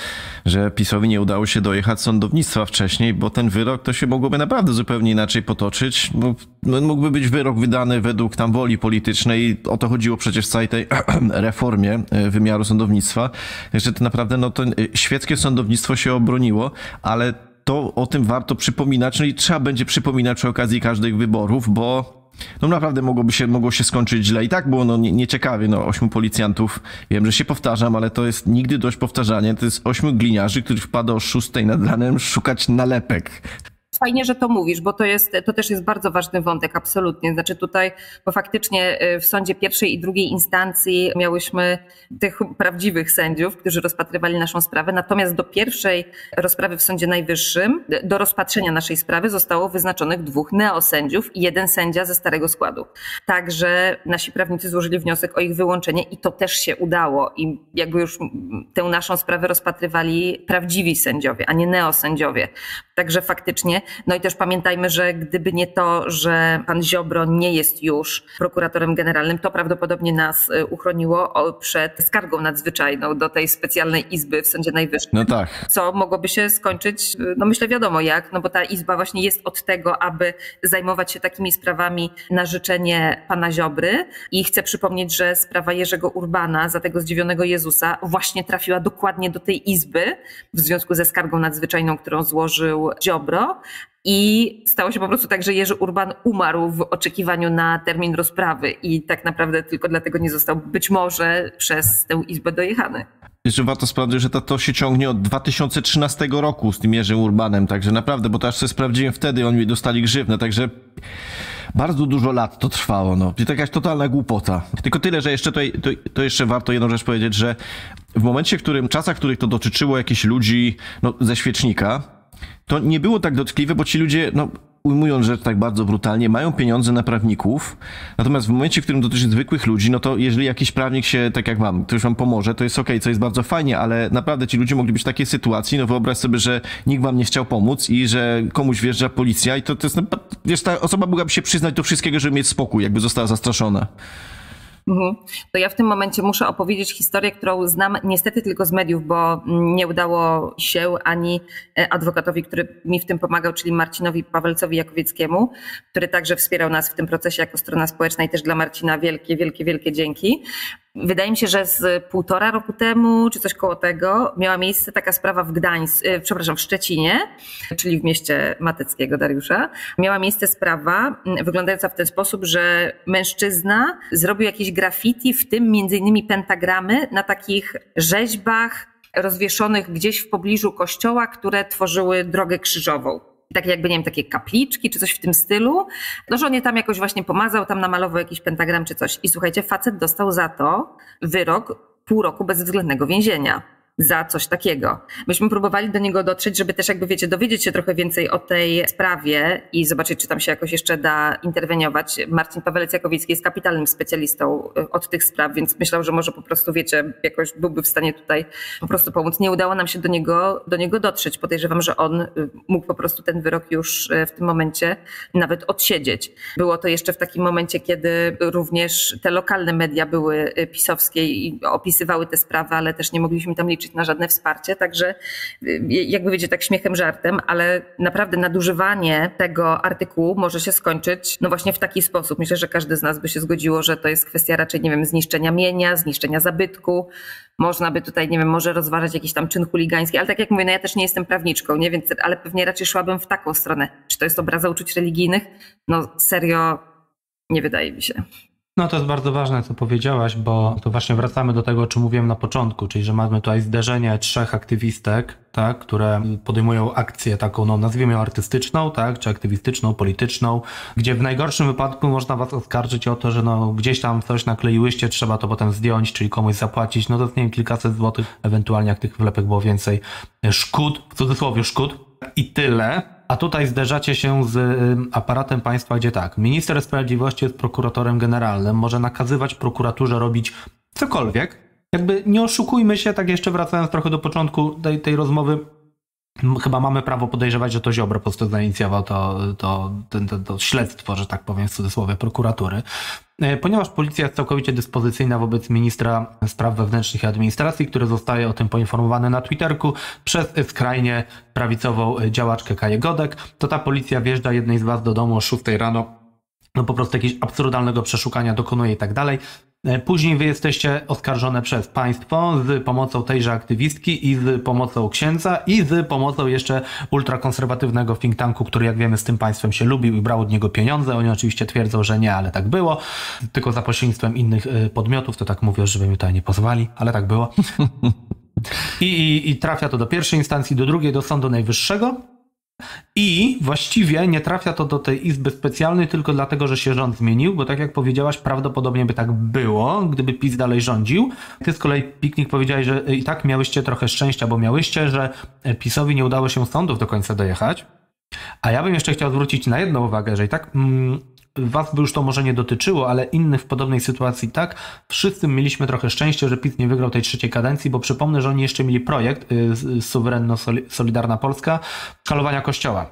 że PiSowi nie udało się dojechać sądownictwa wcześniej, bo ten wyrok to się mogłoby naprawdę zupełnie inaczej potoczyć, bo mógłby być wyrok wydany według tam woli politycznej. O to chodziło przecież w całej tej reformie e, wymiaru sądownictwa, że to naprawdę no, to świeckie sądownictwo się obroniło, ale to o tym warto przypominać, no i trzeba będzie przypominać przy okazji każdych wyborów, bo no naprawdę mogłoby się, mogło się skończyć źle. I tak było no, nieciekawie, no, ośmiu policjantów. Wiem, że się powtarzam, ale to jest nigdy dość powtarzanie. To jest ośmiu gliniarzy, którzy wpada o szóstej nad ranem szukać nalepek. Fajnie, że to mówisz, bo to, jest, to też jest bardzo ważny wątek, absolutnie. Znaczy tutaj, bo faktycznie y, w sądzie pierwszej i drugiej instancji miałyśmy tych prawdziwych sędziów, którzy rozpatrywali naszą sprawę, natomiast do pierwszej rozprawy w Sądzie Najwyższym, do rozpatrzenia naszej sprawy zostało wyznaczonych dwóch neosędziów i jeden sędzia ze starego składu. Także nasi prawnicy złożyli wniosek o ich wyłączenie i to też się udało i jakby już tę naszą sprawę rozpatrywali prawdziwi sędziowie, a nie neosędziowie. Także faktycznie, no i też pamiętajmy, że gdyby nie to, że pan Ziobro nie jest już prokuratorem generalnym, to prawdopodobnie nas y, uchroniło przed skargą nadzwyczajną do tej specjalnej izby w Sądzie Najwyższym. No tak. Co mogłoby się skończyć, y, no myślę wiadomo jak, no bo ta izba właśnie jest od tego, aby zajmować się takimi sprawami na życzenie pana Ziobry i chcę przypomnieć, że sprawa Jerzego Urbana za tego zdziwionego Jezusa właśnie trafiła dokładnie do tej izby w związku ze skargą nadzwyczajną, którą złożył Ziobro. I stało się po prostu tak, że Jerzy Urban umarł w oczekiwaniu na termin rozprawy i tak naprawdę tylko dlatego nie został być może przez tę izbę dojechany. Jeszcze warto sprawdzić, że to, to się ciągnie od 2013 roku z tym Jerzym Urbanem, także naprawdę, bo to aż sobie sprawdziłem wtedy, oni mi dostali grzywnę, także bardzo dużo lat to trwało, no. To jakaś totalna głupota. Tylko tyle, że jeszcze tutaj, to, to jeszcze warto jedną rzecz powiedzieć, że w momencie, w którym, czasach, w których to dotyczyło jakichś ludzi, no, ze świecznika, to nie było tak dotkliwe, bo ci ludzie, no, ujmując rzecz tak bardzo brutalnie, mają pieniądze na prawników, natomiast w momencie, w którym dotyczy zwykłych ludzi, no to jeżeli jakiś prawnik się, tak jak wam, ktoś wam pomoże, to jest okej, okay, co jest bardzo fajnie, ale naprawdę ci ludzie mogli być w takiej sytuacji, no wyobraź sobie, że nikt wam nie chciał pomóc i że komuś wjeżdża policja i to, to jest, no, wiesz, ta osoba mogłaby się przyznać do wszystkiego, żeby mieć spokój, jakby została zastraszona. Mhm. To ja w tym momencie muszę opowiedzieć historię, którą znam niestety tylko z mediów, bo nie udało się ani e, adwokatowi, który mi w tym pomagał, czyli Marcinowi Pawelcowi Jakowieckiemu, który także wspierał nas w tym procesie jako strona społeczna i też dla Marcina wielkie, wielkie, wielkie dzięki. Wydaje mi się, że z półtora roku temu, czy coś koło tego, miała miejsce taka sprawa w Gdańsku, e, przepraszam, w Szczecinie, czyli w mieście Mateckiego Dariusza. Miała miejsce sprawa wyglądająca w ten sposób, że mężczyzna zrobił jakieś graffiti, w tym między innymi pentagramy na takich rzeźbach rozwieszonych gdzieś w pobliżu kościoła, które tworzyły drogę krzyżową takie jakby, nie wiem, takie kapliczki czy coś w tym stylu. No, że on je tam jakoś właśnie pomazał, tam namalował jakiś pentagram czy coś. I słuchajcie, facet dostał za to wyrok pół roku bezwzględnego więzienia za coś takiego. Myśmy próbowali do niego dotrzeć, żeby też jakby wiecie, dowiedzieć się trochę więcej o tej sprawie i zobaczyć, czy tam się jakoś jeszcze da interweniować. Marcin Pawelec-Jakowicki jest kapitalnym specjalistą y, od tych spraw, więc myślał, że może po prostu wiecie, jakoś byłby w stanie tutaj po prostu pomóc. Nie udało nam się do niego, do niego dotrzeć. Podejrzewam, że on y, mógł po prostu ten wyrok już y, w tym momencie nawet odsiedzieć. Było to jeszcze w takim momencie, kiedy również te lokalne media były pisowskie i opisywały te sprawy, ale też nie mogliśmy tam liczyć na żadne wsparcie, także y, jakby wiecie, tak śmiechem, żartem, ale naprawdę nadużywanie tego artykułu może się skończyć no właśnie w taki sposób. Myślę, że każdy z nas by się zgodziło, że to jest kwestia raczej, nie wiem, zniszczenia mienia, zniszczenia zabytku. Można by tutaj, nie wiem, może rozważać jakiś tam czyn chuligański, ale tak jak mówię, no ja też nie jestem prawniczką, nie? Więc, ale pewnie raczej szłabym w taką stronę. Czy to jest obraza uczuć religijnych? No serio, nie wydaje mi się. No to jest bardzo ważne, co powiedziałaś, bo to właśnie wracamy do tego, o czym mówiłem na początku, czyli że mamy tutaj zderzenie trzech aktywistek, tak, które podejmują akcję taką, no nazwijmy ją artystyczną, tak, czy aktywistyczną, polityczną, gdzie w najgorszym wypadku można was oskarżyć o to, że no gdzieś tam coś nakleiłyście, trzeba to potem zdjąć, czyli komuś zapłacić, no to nie wiem, kilkaset złotych, ewentualnie jak tych wlepek było więcej, szkód, w cudzysłowie szkód i tyle, a tutaj zderzacie się z aparatem państwa, gdzie tak, minister sprawiedliwości jest prokuratorem generalnym, może nakazywać prokuraturze robić cokolwiek. Jakby nie oszukujmy się, tak jeszcze wracając trochę do początku tej, tej rozmowy, chyba mamy prawo podejrzewać, że to Ziobro po prostu zainicjował to, to, to, to, śledztwo, że tak powiem w cudzysłowie, prokuratury. E, ponieważ policja jest całkowicie dyspozycyjna wobec ministra spraw wewnętrznych i administracji, który zostaje o tym poinformowany na Twitterku przez skrajnie prawicową działaczkę Kaję Godek, to ta policja wjeżdża jednej z was do domu o 6 rano no po prostu jakiegoś absurdalnego przeszukania dokonuje i tak dalej. E, później wy jesteście oskarżone przez państwo z pomocą tejże aktywistki i z pomocą księdza i z pomocą jeszcze ultrakonserwatywnego think tanku, który jak wiemy z tym państwem się lubił i brał od niego pieniądze. Oni oczywiście twierdzą, że nie, ale tak było. Tylko za pośrednictwem innych e, podmiotów, to tak mówią, żeby mi tutaj nie pozwali, ale tak było. I, i, I trafia to do pierwszej instancji, do drugiej, do Sądu Najwyższego. I właściwie nie trafia to do tej izby specjalnej tylko dlatego, że się rząd zmienił, bo tak jak powiedziałaś, prawdopodobnie by tak było, gdyby PiS dalej rządził. Ty z kolei, Piknik, powiedziałeś, że i tak miałyście trochę szczęścia, bo miałyście, że PiSowi nie udało się sądów do końca dojechać. A ja bym jeszcze chciał zwrócić na jedną uwagę, że i tak mm, was by już to może nie dotyczyło, ale innych w podobnej sytuacji tak. Wszyscy mieliśmy trochę szczęście, że PiS nie wygrał tej trzeciej kadencji, bo przypomnę, że oni jeszcze mieli projekt y, Suwerenno-Solidarna Polska szkalowania kościoła.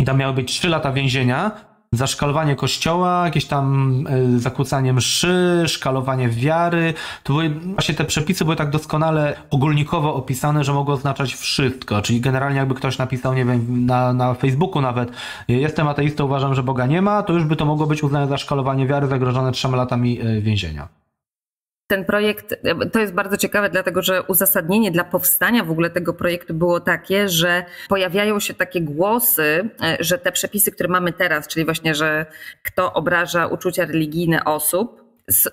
I tam miały być 3 lata więzienia, zaszkalowanie kościoła, jakieś tam e, zakłócanie mszy, szkalowanie wiary. To były, właśnie te przepisy były tak doskonale ogólnikowo opisane, że mogło oznaczać wszystko. Czyli generalnie jakby ktoś napisał, nie wiem, na, na Facebooku nawet, jestem ateistą, uważam, że Boga nie ma, to już by to mogło być uznane za szkalowanie wiary zagrożone trzema latami e, więzienia. Ten projekt, to jest bardzo ciekawe, dlatego że uzasadnienie dla powstania w ogóle tego projektu było takie, że pojawiają się takie głosy, e, że te przepisy, które mamy teraz, czyli właśnie, że kto obraża uczucia religijne osób,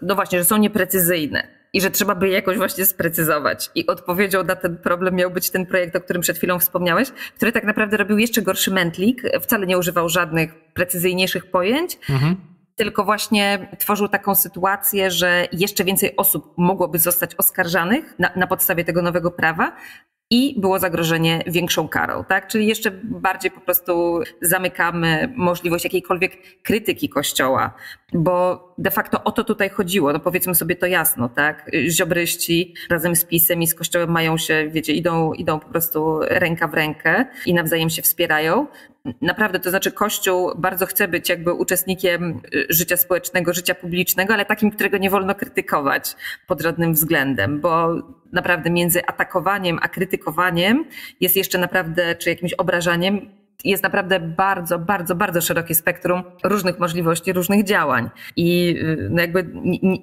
no właśnie, że są nieprecyzyjne i że trzeba by je jakoś właśnie sprecyzować. I odpowiedzią na ten problem miał być ten projekt, o którym przed chwilą wspomniałeś, który tak naprawdę robił jeszcze gorszy mętlik, wcale nie używał żadnych precyzyjniejszych pojęć. Mhm tylko właśnie tworzył taką sytuację, że jeszcze więcej osób mogłoby zostać oskarżanych na, na podstawie tego nowego prawa, i było zagrożenie większą karą, tak? Czyli jeszcze bardziej po prostu zamykamy możliwość jakiejkolwiek krytyki Kościoła, bo de facto o to tutaj chodziło, no powiedzmy sobie to jasno, tak? Ziobryści razem z PiSem i z Kościołem mają się, wiecie, idą, idą po prostu ręka w rękę i nawzajem się wspierają. Naprawdę, to znaczy Kościół bardzo chce być jakby uczestnikiem y, życia społecznego, życia publicznego, ale takim, którego nie wolno krytykować pod żadnym względem, bo naprawdę między atakowaniem a krytykowaniem jest jeszcze naprawdę, czy jakimś obrażaniem, jest naprawdę bardzo, bardzo, bardzo szerokie spektrum różnych możliwości, różnych działań. I y, no jakby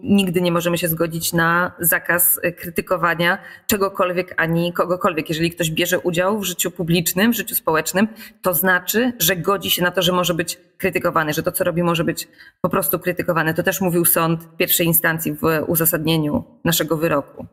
nigdy nie możemy się zgodzić na zakaz krytykowania czegokolwiek ani kogokolwiek. Jeżeli ktoś bierze udział w życiu publicznym, w życiu społecznym, to znaczy, że godzi się na to, że może być krytykowany, że to, co robi, może być po prostu krytykowane. To też mówił sąd pierwszej instancji w uzasadnieniu naszego wyroku.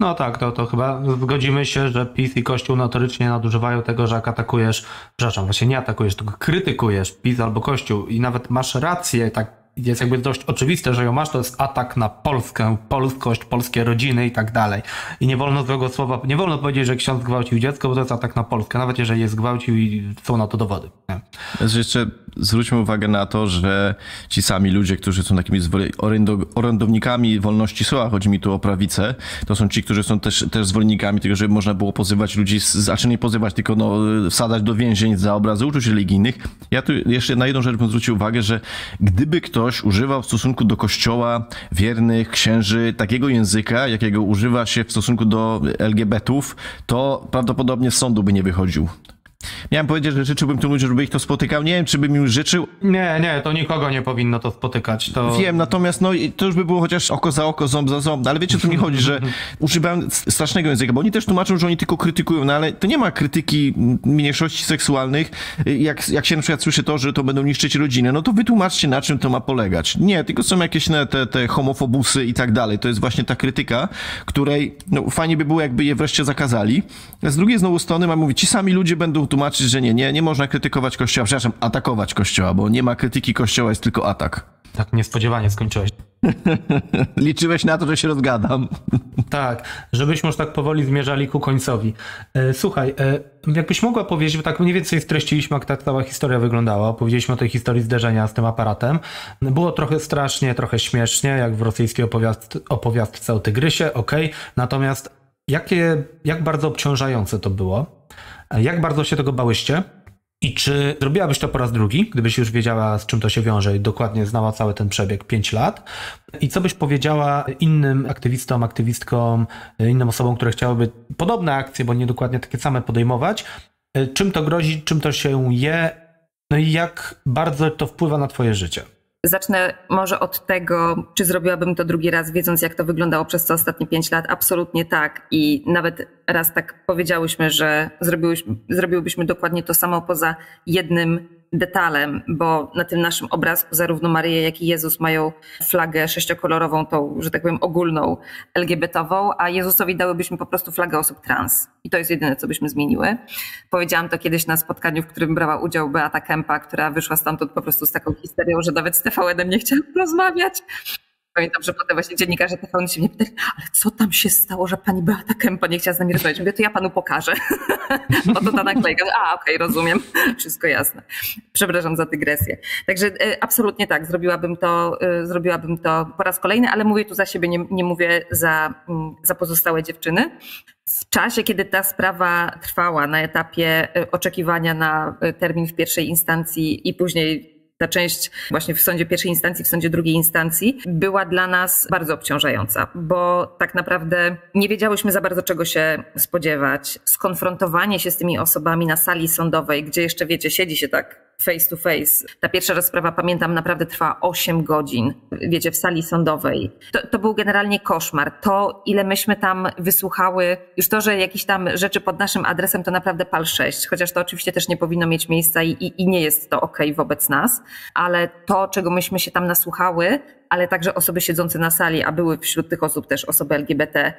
No tak, to, to chyba zgodzimy się, że PiS i Kościół notorycznie nadużywają tego, że jak atakujesz, przepraszam, właśnie nie atakujesz, tylko krytykujesz PiS albo Kościół i nawet masz rację, tak jest jakby dość oczywiste, że ją masz, to jest atak na Polskę, polskość, polskie rodziny i tak dalej. I nie wolno złego słowa, nie wolno powiedzieć, że ksiądz zgwałcił dziecko, bo to jest atak na Polskę, nawet jeżeli je zgwałcił i są na to dowody. Nie. Jeszcze zwróćmy uwagę na to, że ci sami ludzie, którzy są takimi orędownikami wolności słowa, chodzi mi tu o prawicę, to są ci, którzy są też, też zwolennikami tego, żeby można było pozywać ludzi, znaczy nie pozywać, tylko no, wsadzać do więzień za obrazy uczuć religijnych. Ja tu jeszcze na jedną rzecz bym zwrócił uwagę, że gdyby ktoś używał w stosunku do kościoła wiernych, księży takiego języka, jakiego używa się w stosunku do LGBT-ów, to prawdopodobnie z sądu by nie wychodził. Miałem powiedzieć, że życzyłbym tym ludziom, żeby ich to spotykał. Nie wiem, czy bym im życzył. Nie, nie, to nikogo nie powinno to spotykać. To... Wiem, natomiast no, to już by było chociaż oko za oko, ząb za ząb. Ale wiecie, o co mi chodzi, że używałem strasznego języka, bo oni też tłumaczą, że oni tylko krytykują, no ale to nie ma krytyki mniejszości seksualnych. Jak, jak się na przykład słyszy to, że to będą niszczyć rodziny, no to wytłumaczcie, na czym to ma polegać. Nie, tylko są jakieś ne, te, te homofobusy i tak dalej. To jest właśnie ta krytyka, której no, fajnie by było, jakby je wreszcie zakazali. Z drugiej znowu strony mam mówić, ci sami ludzie będą tłumaczyć, że nie, nie, nie można krytykować Kościoła, przepraszam, atakować Kościoła, bo nie ma krytyki Kościoła, jest tylko atak. Tak niespodziewanie skończyłeś. Liczyłeś na to, że się rozgadam. tak, żebyśmy już tak powoli zmierzali ku końcowi. E, słuchaj, e, jakbyś mogła powiedzieć, bo tak mniej więcej streściliśmy, jak ta cała historia wyglądała. Opowiedzieliśmy o tej historii zderzenia z tym aparatem. Było trochę strasznie, trochę śmiesznie, jak w rosyjskiej opowiast opowiastce o tygrysie, ok. Natomiast jakie, jak bardzo obciążające to było? Jak bardzo się tego bałyście? I czy zrobiłabyś to po raz drugi, gdybyś już wiedziała, z czym to się wiąże i dokładnie znała cały ten przebieg 5 lat? I co byś powiedziała innym aktywistom, aktywistkom, innym osobom, które chciałyby podobne akcje, bo nie dokładnie takie same podejmować? Czym to grozi, czym to się je? No i jak bardzo to wpływa na Twoje życie? Zacznę może od tego, czy zrobiłabym to drugi raz, wiedząc jak to wyglądało przez te ostatnie pięć lat. Absolutnie tak. I nawet raz tak powiedziałyśmy, że zrobiłyśmy, zrobiłybyśmy dokładnie to samo poza jednym detalem, bo na tym naszym obrazku zarówno Maryja, jak i Jezus mają flagę sześciokolorową, tą, że tak powiem, ogólną LGBT-ową, a Jezusowi dałybyśmy po prostu flagę osób trans. I to jest jedyne, co byśmy zmieniły. Powiedziałam to kiedyś na spotkaniu, w którym brała udział Beata Kempa, która wyszła stamtąd po prostu z taką historią, że nawet z TVN-em nie chciała rozmawiać. Pamiętam, że potem właśnie dziennikarze TVN się mnie pytali, ale co tam się stało, że pani Beata Kempa nie chciała z nami rozmawiać? Mówię, to ja panu pokażę. Oto ta naklejka. A, okej, okay, rozumiem. Wszystko jasne. Przepraszam za dygresję. Także e, absolutnie tak, zrobiłabym to, e, zrobiłabym to po raz kolejny, ale mówię tu za siebie, nie, nie mówię za, mm, za pozostałe dziewczyny. W czasie, kiedy ta sprawa trwała na etapie e, oczekiwania na termin w pierwszej instancji i później ta część właśnie w sądzie pierwszej instancji, w sądzie drugiej instancji była dla nas bardzo obciążająca, bo tak naprawdę nie wiedziałyśmy za bardzo czego się spodziewać. Skonfrontowanie się z tymi osobami na sali sądowej, gdzie jeszcze wiecie, siedzi się tak face to face. Ta pierwsza rozprawa, pamiętam, naprawdę trwa 8 godzin, wiecie, w sali sądowej. To, to, był generalnie koszmar. To, ile myśmy tam wysłuchały, już to, że jakieś tam rzeczy pod naszym adresem, to naprawdę pal 6, chociaż to oczywiście też nie powinno mieć miejsca i, i, i nie jest to ok wobec nas, ale to, czego myśmy się tam nasłuchały, ale także osoby siedzące na sali, a były wśród tych osób też osoby LGBT,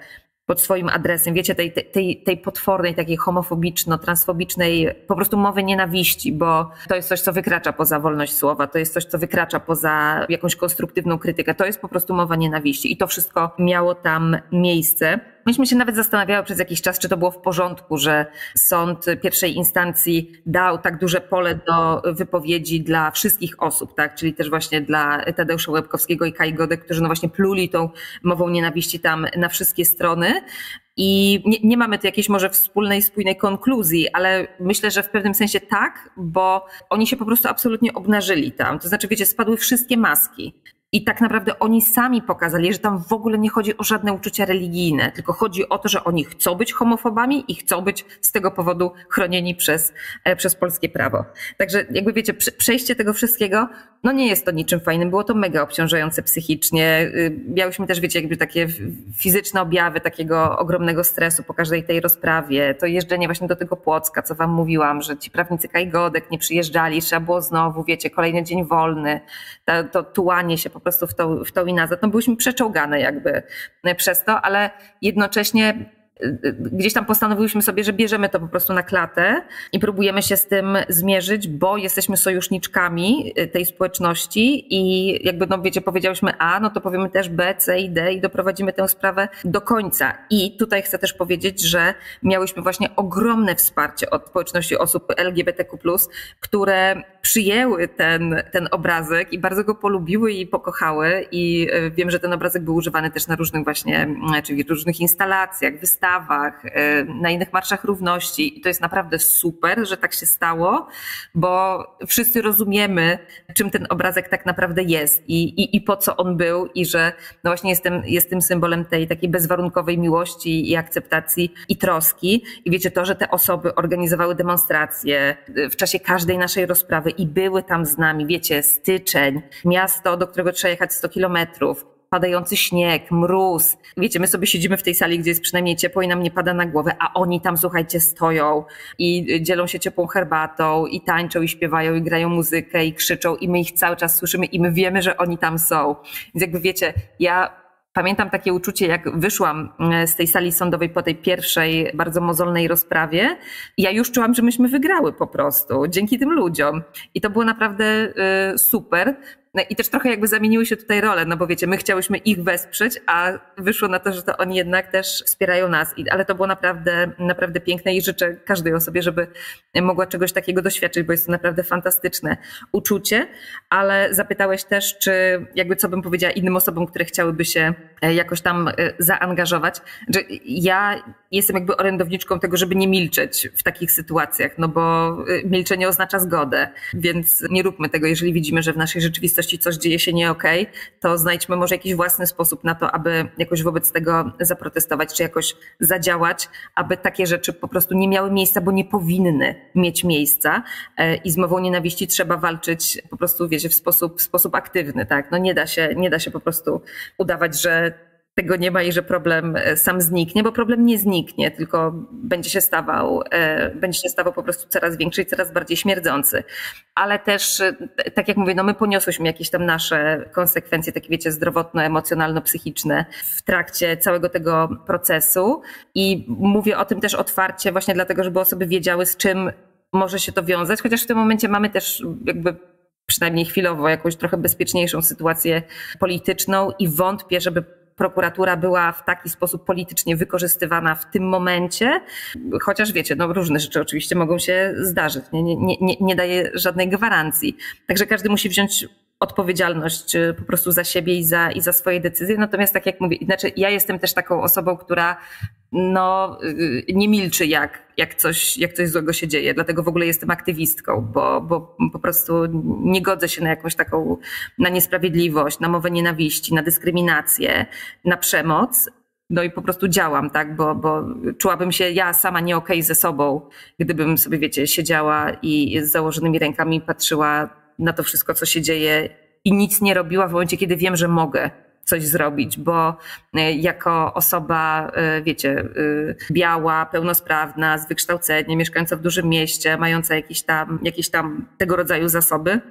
pod swoim adresem, wiecie, tej, tej, tej potwornej, takiej homofobiczno-transfobicznej po prostu mowy nienawiści, bo to jest coś, co wykracza poza wolność słowa, to jest coś, co wykracza poza jakąś konstruktywną krytykę, to jest po prostu mowa nienawiści i to wszystko miało tam miejsce. Myśmy się nawet zastanawiały przez jakiś czas, czy to było w porządku, że sąd pierwszej instancji dał tak duże pole do wypowiedzi dla wszystkich osób, tak? czyli też właśnie dla Tadeusza Łebkowskiego i Kai Godek, którzy no właśnie pluli tą mową nienawiści tam na wszystkie strony. I nie, nie, mamy tu jakiejś może wspólnej, spójnej konkluzji, ale myślę, że w pewnym sensie tak, bo oni się po prostu absolutnie obnażyli tam. To znaczy, wiecie, spadły wszystkie maski. I tak naprawdę oni sami pokazali, że tam w ogóle nie chodzi o żadne uczucia religijne, tylko chodzi o to, że oni chcą być homofobami i chcą być z tego powodu chronieni przez, e, przez polskie prawo. Także jakby wiecie, przejście tego wszystkiego, no nie jest to niczym fajnym, było to mega obciążające psychicznie. Y, miałyśmy też, wiecie, jakby takie fizyczne objawy takiego ogromnego stresu po każdej tej rozprawie. To jeżdżenie właśnie do tego Płocka, co wam mówiłam, że ci prawnicy Kajgodek nie przyjeżdżali, trzeba było znowu, wiecie, kolejny dzień wolny, to, to tułanie się po prostu w tą, w tą i nazad. No byłyśmy przeczołgane jakby przez to, ale jednocześnie gdzieś tam postanowiłyśmy sobie, że bierzemy to po prostu na klatę i próbujemy się z tym zmierzyć, bo jesteśmy sojuszniczkami tej społeczności i jakby, no wiecie, powiedziałyśmy A, no to powiemy też B, C i D i doprowadzimy tę sprawę do końca. I tutaj chcę też powiedzieć, że miałyśmy właśnie ogromne wsparcie od społeczności osób LGBTQ+, które przyjęły ten, ten obrazek i bardzo go polubiły i pokochały i e, wiem, że ten obrazek był używany też na różnych właśnie, czyli różnych instalacjach, wystawach, y, na innych marszach równości. I to jest naprawdę super, że tak się stało, bo wszyscy rozumiemy, czym ten obrazek tak naprawdę jest i, i, i po co on był, i że no właśnie jest tym symbolem tej takiej bezwarunkowej miłości i akceptacji i troski. I wiecie to, że te osoby organizowały demonstracje y, w czasie każdej naszej rozprawy i były tam z nami, wiecie, styczeń, miasto, do którego trzeba jechać 100 kilometrów, padający śnieg, mróz. Wiecie, my sobie siedzimy w tej sali, gdzie jest przynajmniej ciepło i nam nie pada na głowę, a oni tam, słuchajcie, stoją i dzielą się ciepłą herbatą i tańczą i śpiewają i grają muzykę i krzyczą i my ich cały czas słyszymy i my wiemy, że oni tam są. Więc jakby wiecie, ja Pamiętam takie uczucie, jak wyszłam e, z tej sali sądowej po tej pierwszej bardzo mozolnej rozprawie. Ja już czułam, że myśmy wygrały po prostu dzięki tym ludziom. I to było naprawdę e, super. No i też trochę jakby zamieniły się tutaj role, no bo wiecie, my chciałyśmy ich wesprzeć, a wyszło na to, że to oni jednak też wspierają nas. Ale to było naprawdę, naprawdę piękne i życzę każdej osobie, żeby mogła czegoś takiego doświadczyć, bo jest to naprawdę fantastyczne uczucie. Ale zapytałeś też, czy jakby co bym powiedziała innym osobom, które chciałyby się e, jakoś tam e, zaangażować, że ja jestem jakby orędowniczką tego, żeby nie milczeć w takich sytuacjach, no bo e, milczenie oznacza zgodę, więc nie róbmy tego, jeżeli widzimy, że w naszej rzeczywistości coś dzieje się nie okay, to znajdźmy może jakiś własny sposób na to, aby jakoś wobec tego zaprotestować, czy jakoś zadziałać, aby takie rzeczy po prostu nie miały miejsca, bo nie powinny mieć miejsca. E, I z mową nienawiści trzeba walczyć po prostu, wiecie, w sposób, w sposób aktywny, tak? No nie da się, nie da się po prostu udawać, że tego nie ma i że problem e, sam zniknie, bo problem nie zniknie, tylko będzie się stawał, e, będzie się stawał po prostu coraz większy i coraz bardziej śmierdzący. Ale też, e, tak jak mówię, no my poniosłyśmy jakieś tam nasze konsekwencje, takie wiecie, zdrowotno-emocjonalno-psychiczne w trakcie całego tego procesu i mówię o tym też otwarcie właśnie dlatego, żeby osoby wiedziały z czym może się to wiązać, chociaż w tym momencie mamy też jakby przynajmniej chwilowo jakąś trochę bezpieczniejszą sytuację polityczną i wątpię, żeby prokuratura była w taki sposób politycznie wykorzystywana w tym momencie, chociaż wiecie, no różne rzeczy oczywiście mogą się zdarzyć, nie, nie, nie, nie daje żadnej gwarancji. Także każdy musi wziąć odpowiedzialność y, po prostu za siebie i za, i za swoje decyzje. Natomiast tak jak mówię, znaczy ja jestem też taką osobą, która no, y, nie milczy jak, jak, coś, jak coś złego się dzieje. Dlatego w ogóle jestem aktywistką, bo, bo po prostu nie godzę się na jakąś taką, na niesprawiedliwość, na mowę nienawiści, na dyskryminację, na przemoc. No i po prostu działam, tak, bo, bo czułabym się ja sama nie okej okay ze sobą, gdybym sobie, wiecie, siedziała i z założonymi rękami patrzyła na to wszystko, co się dzieje i nic nie robiła w momencie, kiedy wiem, że mogę coś zrobić, bo e, jako osoba, e, wiecie, e, biała, pełnosprawna, z wykształceniem, mieszkająca w dużym mieście, mająca jakieś tam, jakieś tam tego rodzaju zasoby,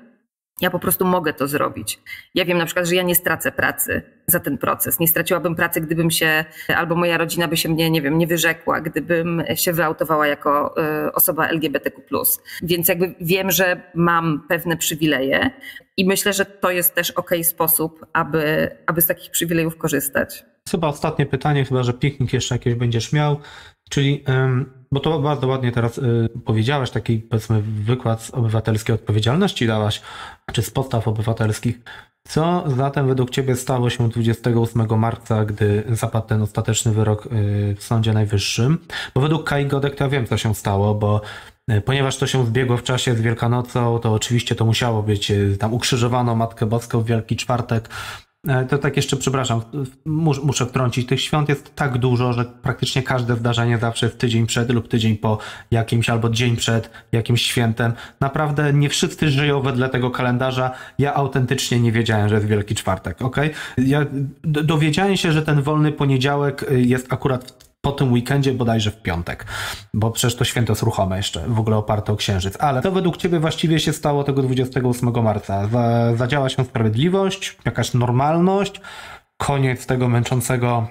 ja po prostu mogę to zrobić. Ja wiem na przykład, że ja nie stracę pracy za ten proces. Nie straciłabym pracy, gdybym się, albo moja rodzina by się mnie, nie wiem, nie wyrzekła, gdybym się wyautowała jako y, osoba LGBTQ. Więc jakby wiem, że mam pewne przywileje i myślę, że to jest też ok sposób, aby, aby z takich przywilejów korzystać. Chyba ostatnie pytanie, chyba że piknik jeszcze jakieś będziesz miał, czyli bo to bardzo ładnie teraz y, powiedziałaś, taki powiedzmy wykład z obywatelskiej odpowiedzialności dałaś, czy z podstaw obywatelskich. Co zatem według Ciebie stało się 28 marca, gdy zapadł ten ostateczny wyrok y, w Sądzie Najwyższym? Bo według Kai Godek to ja wiem, co się stało, bo y, ponieważ to się zbiegło w czasie z Wielkanocą, to oczywiście to musiało być, tam ukrzyżowano Matkę Boską w Wielki Czwartek, to tak jeszcze, przepraszam, muszę wtrącić. Tych świąt jest tak dużo, że praktycznie każde zdarzenie zawsze jest tydzień przed lub tydzień po jakimś, albo dzień przed jakimś świętem. Naprawdę nie wszyscy żyją wedle tego kalendarza. Ja autentycznie nie wiedziałem, że jest Wielki Czwartek, ok? Ja dowiedziałem się, że ten wolny poniedziałek y, jest akurat po tym weekendzie, bodajże w piątek, bo przecież to święto jest ruchome jeszcze, w ogóle oparte o księżyc. Ale to według Ciebie właściwie się stało tego 28 marca? Zadziała się sprawiedliwość, jakaś normalność, koniec tego męczącego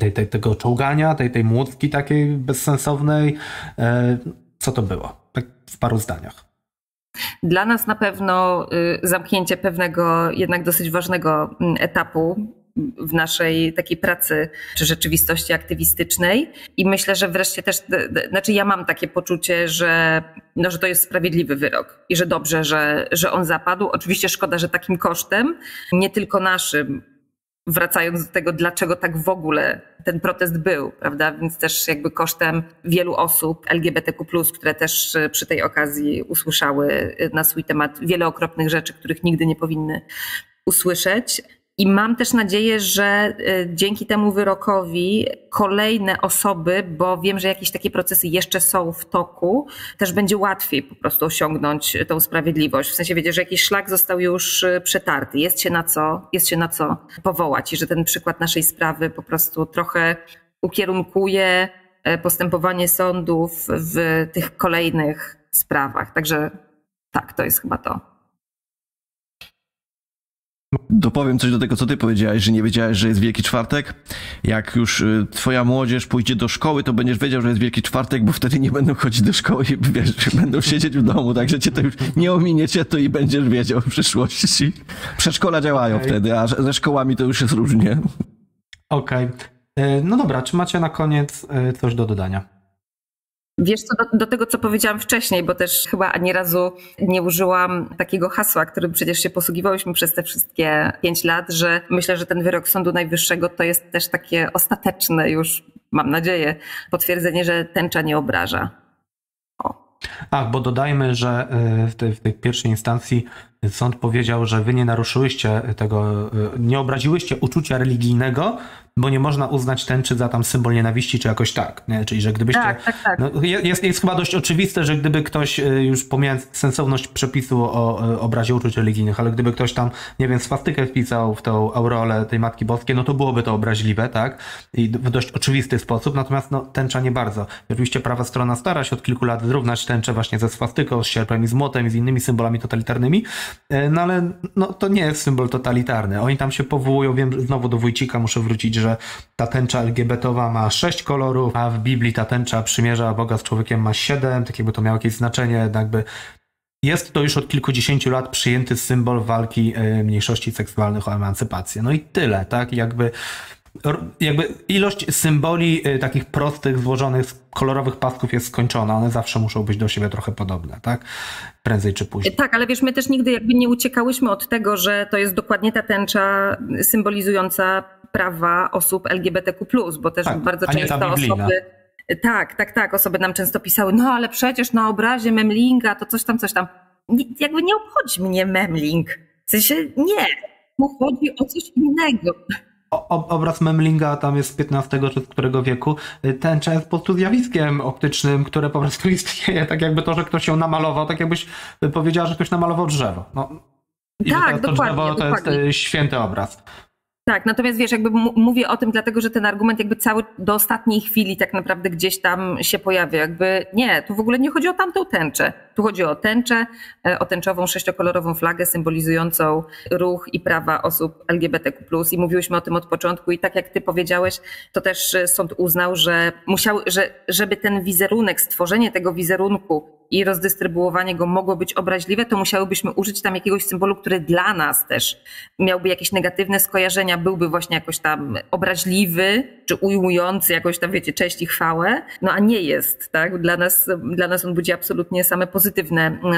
tej, tej, tego czołgania, tej, tej młotki takiej bezsensownej. E, co to było? Tak w paru zdaniach. Dla nas na pewno y, zamknięcie pewnego jednak dosyć ważnego mm, etapu w naszej takiej pracy czy rzeczywistości aktywistycznej. I myślę, że wreszcie też, znaczy ja mam takie poczucie, że, no, że to jest sprawiedliwy wyrok i że dobrze, że, że on zapadł. Oczywiście szkoda, że takim kosztem, nie tylko naszym, wracając do tego, dlaczego tak w ogóle ten protest był, prawda? Więc też jakby kosztem wielu osób LGBTQ, które też przy tej okazji usłyszały na swój temat wiele okropnych rzeczy, których nigdy nie powinny usłyszeć. I mam też nadzieję, że y, dzięki temu wyrokowi kolejne osoby, bo wiem, że jakieś takie procesy jeszcze są w toku, też będzie łatwiej po prostu osiągnąć tą sprawiedliwość. W sensie wiecie, że jakiś szlak został już y, przetarty, jest się na co, jest się na co powołać i że ten przykład naszej sprawy po prostu trochę ukierunkuje e, postępowanie sądów w tych kolejnych sprawach. Także tak, to jest chyba to. Dopowiem coś do tego, co ty powiedziałeś, że nie wiedziałeś, że jest Wielki Czwartek. Jak już y, twoja młodzież pójdzie do szkoły, to będziesz wiedział, że jest Wielki Czwartek, bo wtedy nie będą chodzić do szkoły i wiesz, będą siedzieć w domu, także cię to już nie ominiecie, to i będziesz wiedział w przyszłości. Przedszkola działają okay. wtedy, a ze szkołami to już jest różnie. Okej. Okay. No dobra, czy macie na koniec y, coś do dodania? Wiesz co, do, do, tego, co powiedziałam wcześniej, bo też chyba ani razu nie użyłam takiego hasła, którym przecież się posługiwałyśmy przez te wszystkie pięć lat, że myślę, że ten wyrok Sądu Najwyższego to jest też takie ostateczne już, mam nadzieję, potwierdzenie, że tęcza nie obraża. O. Ach, bo dodajmy, że e, w tej, w tej pierwszej instancji sąd powiedział, że wy nie naruszyłyście tego, e, nie obraziłyście uczucia religijnego, bo nie można uznać tęczy za tam symbol nienawiści, czy jakoś tak. Nie? Czyli, że gdybyście... Tak, tak, tak. No, jest, jest chyba dość oczywiste, że gdyby ktoś, y, już pomijając sensowność przepisu o obrazie uczuć religijnych, ale gdyby ktoś tam, nie wiem, swastykę wpisał w tą aureolę tej Matki Boskiej, no to byłoby to obraźliwe, tak? I w dość oczywisty sposób, natomiast no, tęcza nie bardzo. Oczywiście prawa strona stara się od kilku lat zrównać tęczę właśnie ze swastyką, z sierpem i z młotem i z innymi symbolami totalitarnymi, y, no ale no, to nie jest symbol totalitarny. Oni tam się powołują, wiem, znowu do Wójcika muszę wrócić, że ta tęcza LGBT-owa ma sześć kolorów, a w Biblii ta tęcza przymierza Boga z człowiekiem ma siedem, tak jakby to miało jakieś znaczenie, jakby jest to już od kilkudziesięciu lat przyjęty symbol walki e, mniejszości seksualnych o emancypację. No i tyle, tak? Jakby, jakby ilość symboli e, takich prostych, złożonych z kolorowych pasków jest skończona. One zawsze muszą być do siebie trochę podobne, tak? Prędzej czy później. Tak, ale wiesz, my też nigdy jakby nie uciekałyśmy od tego, że to jest dokładnie ta tęcza symbolizująca prawa osób LGBTQ+, bo też Tak, bardzo często osoby... Tak, tak, tak. Osoby nam często pisały, no ale przecież na obrazie Memlinga to coś tam, coś tam. Nie, jakby nie obchodzi mnie Memling. W sensie nie. Mu chodzi o coś innego. Obraz Memlinga tam jest z XV czy z którego wieku. Y, Tęcza jest po prostu zjawiskiem optycznym, które po prostu istnieje. Tak jakby to, że ktoś ją namalował, tak jakbyś powiedziała, że ktoś namalował drzewo. No, i Tak, to dokładnie, drzewo to jest dokładnie. y, święty obraz. Tak, natomiast wiesz, jakby mówię o tym dlatego, że ten argument jakby cały do ostatniej chwili tak naprawdę gdzieś tam się pojawia. Jakby nie, tu w ogóle nie chodzi o tamtą tęczę. Tu chodzi o tęczę, e, o tęczową sześciokolorową flagę symbolizującą ruch i prawa osób LGBTQ+. I mówiłyśmy o tym od początku i tak jak ty powiedziałeś, to też e, sąd uznał, że musiał, że żeby ten wizerunek, stworzenie tego wizerunku i rozdystrybuowanie go mogło być obraźliwe, to musiałybyśmy użyć tam jakiegoś symbolu, który dla nas też miałby jakieś negatywne skojarzenia, byłby właśnie jakoś tam obraźliwy, czy ujmujący jakoś tam, wiecie, cześć i chwałę, no a nie jest, tak? Dla nas, dla nas on budzi absolutnie same pozytywne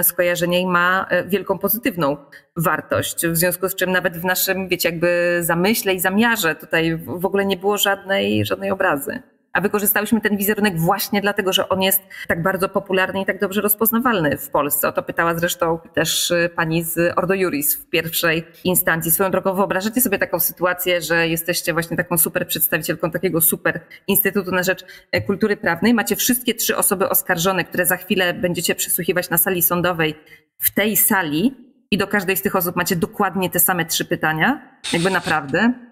skojarzenia i ma e, wielką pozytywną wartość, w związku z czym nawet w naszym, wiecie, jakby zamyśle i zamiarze tutaj w ogóle nie było żadnej, żadnej obrazy. A wykorzystałyśmy ten wizerunek właśnie dlatego, że on jest tak bardzo popularny i tak dobrze rozpoznawalny w Polsce. O to pytała zresztą też y, pani z Ordo Juris w pierwszej instancji. Swoją drogą wyobrażacie sobie taką sytuację, że jesteście właśnie taką super przedstawicielką takiego super Instytutu na Rzecz e, Kultury Prawnej. Macie wszystkie trzy osoby oskarżone, które za chwilę będziecie przesłuchiwać na sali sądowej w tej sali i do każdej z tych osób macie dokładnie te same trzy pytania. Jakby naprawdę.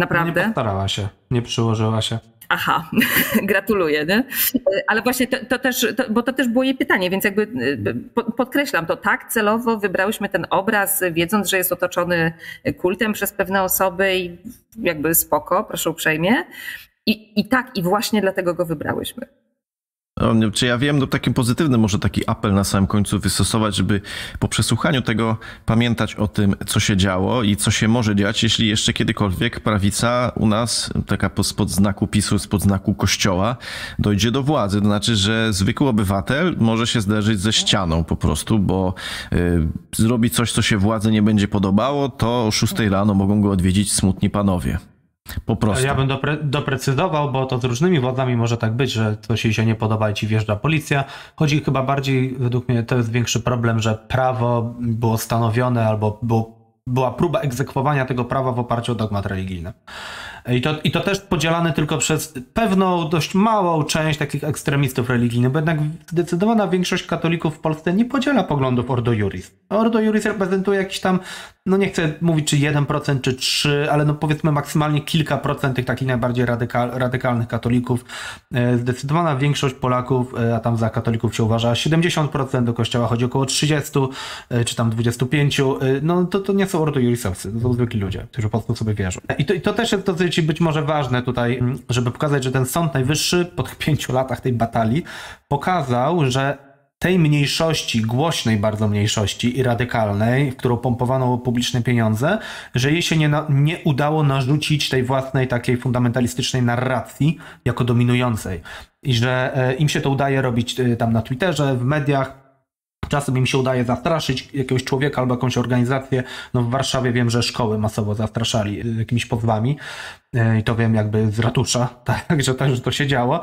Naprawdę. nie postarała się, nie przyłożyła się. Aha, gratuluję. Nie? Ale właśnie to, to też, to, bo to też było jej pytanie, więc jakby y, po- podkreślam to tak, celowo wybrałyśmy ten obraz, wiedząc, że jest otoczony kultem przez pewne osoby i jakby spoko, proszę uprzejmie. I, I tak, i właśnie dlatego go wybrałyśmy. O, nie, Czy ja wiem, no takim pozytywnym może taki apel na samym końcu wystosować, żeby po przesłuchaniu tego pamiętać o tym, co się działo i co się może dziać, jeśli jeszcze kiedykolwiek prawica u nas, taka po- spod znaku PiSu, spod znaku kościoła, dojdzie do władzy. To znaczy, że zwykły obywatel może się zderzyć ze ścianą po prostu, bo y, zrobi coś, co się władzy nie będzie podobało, to o 6 rano mogą go odwiedzić smutni panowie. Po prostu. Ja bym dopre, doprecyzował, bo to z różnymi władzami może tak być, że coś jej się nie podoba i ci wjeżdża policja. Chodzi chyba bardziej, według mnie to jest większy problem, że prawo było stanowione albo było, była próba egzekwowania tego prawa w oparciu o dogmat religijny. I to, I to też podzielane tylko przez pewną dość małą część takich ekstremistów religijnych, bo jednak zdecydowana większość katolików w Polsce nie podziela poglądów Ordo Juris. Ordo Juris reprezentuje jakiś tam, no nie chcę mówić czy 1% czy 3%, ale no powiedzmy maksymalnie kilka procent tych takich najbardziej radykal, radykalnych katolików. E, Zdecydowana większość Polaków, e, a tam za katolików się uważa 70%, do kościoła chodzi około 30 e, czy tam 25, e, no to, to nie są Ordo Jurisowcy, to są zwykli ludzie, którzy po prostu sobie wierzą. I to, I to też jest dosyć być może ważne tutaj, mm, żeby pokazać, że ten Sąd Najwyższy po tych pięciu latach tej batalii pokazał, że tej mniejszości, głośnej bardzo mniejszości i radykalnej, w którą pompowano publiczne pieniądze, że jej się nie, nie udało narzucić tej własnej takiej fundamentalistycznej narracji jako dominującej. I że e, im się to udaje robić e, tam na Twitterze, w mediach, Czasem im się udaje zastraszyć jakiegoś człowieka albo jakąś organizację. No w Warszawie wiem, że szkoły masowo zastraszali y, jakimiś pozwami y, i to wiem jakby z ratusza, tak, że, tak, że to się działo.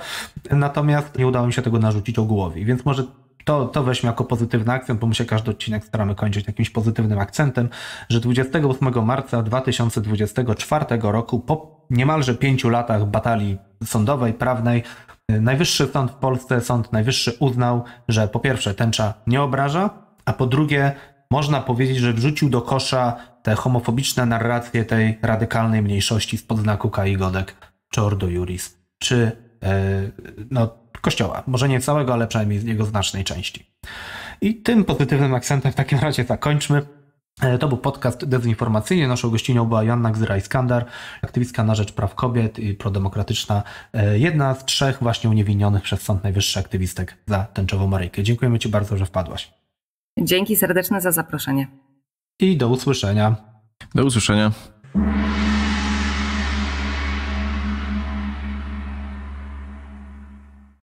Natomiast nie udało mi się tego narzucić ogółowi, więc może to, to weźmy jako pozytywny akcent, bo my się każdy odcinek staramy kończyć jakimś pozytywnym akcentem, że 28 marca 2024 roku, po niemalże pięciu latach batalii sądowej, prawnej, Najwyższy sąd w Polsce, Sąd Najwyższy uznał, że po pierwsze tęcza nie obraża, a po drugie można powiedzieć, że wrzucił do kosza te homofobiczne narracje tej radykalnej mniejszości spod znaku Kai Godek, czy Ordo Juris, czy e, no, kościoła. Może nie całego, ale przynajmniej jego znacznej części. I tym pozytywnym akcentem w takim razie zakończmy. E, to był podcast dezinformacyjny. Naszą gościnią była Joanna Gzyra-Iskandar, aktywistka na rzecz praw kobiet i prodemokratyczna. E, jedna z trzech właśnie uniewinnionych przez Sąd Najwyższy aktywistek za tęczową Maryjkę. Dziękujemy Ci bardzo, że wpadłaś. Dzięki serdeczne za zaproszenie. I do usłyszenia. Do usłyszenia.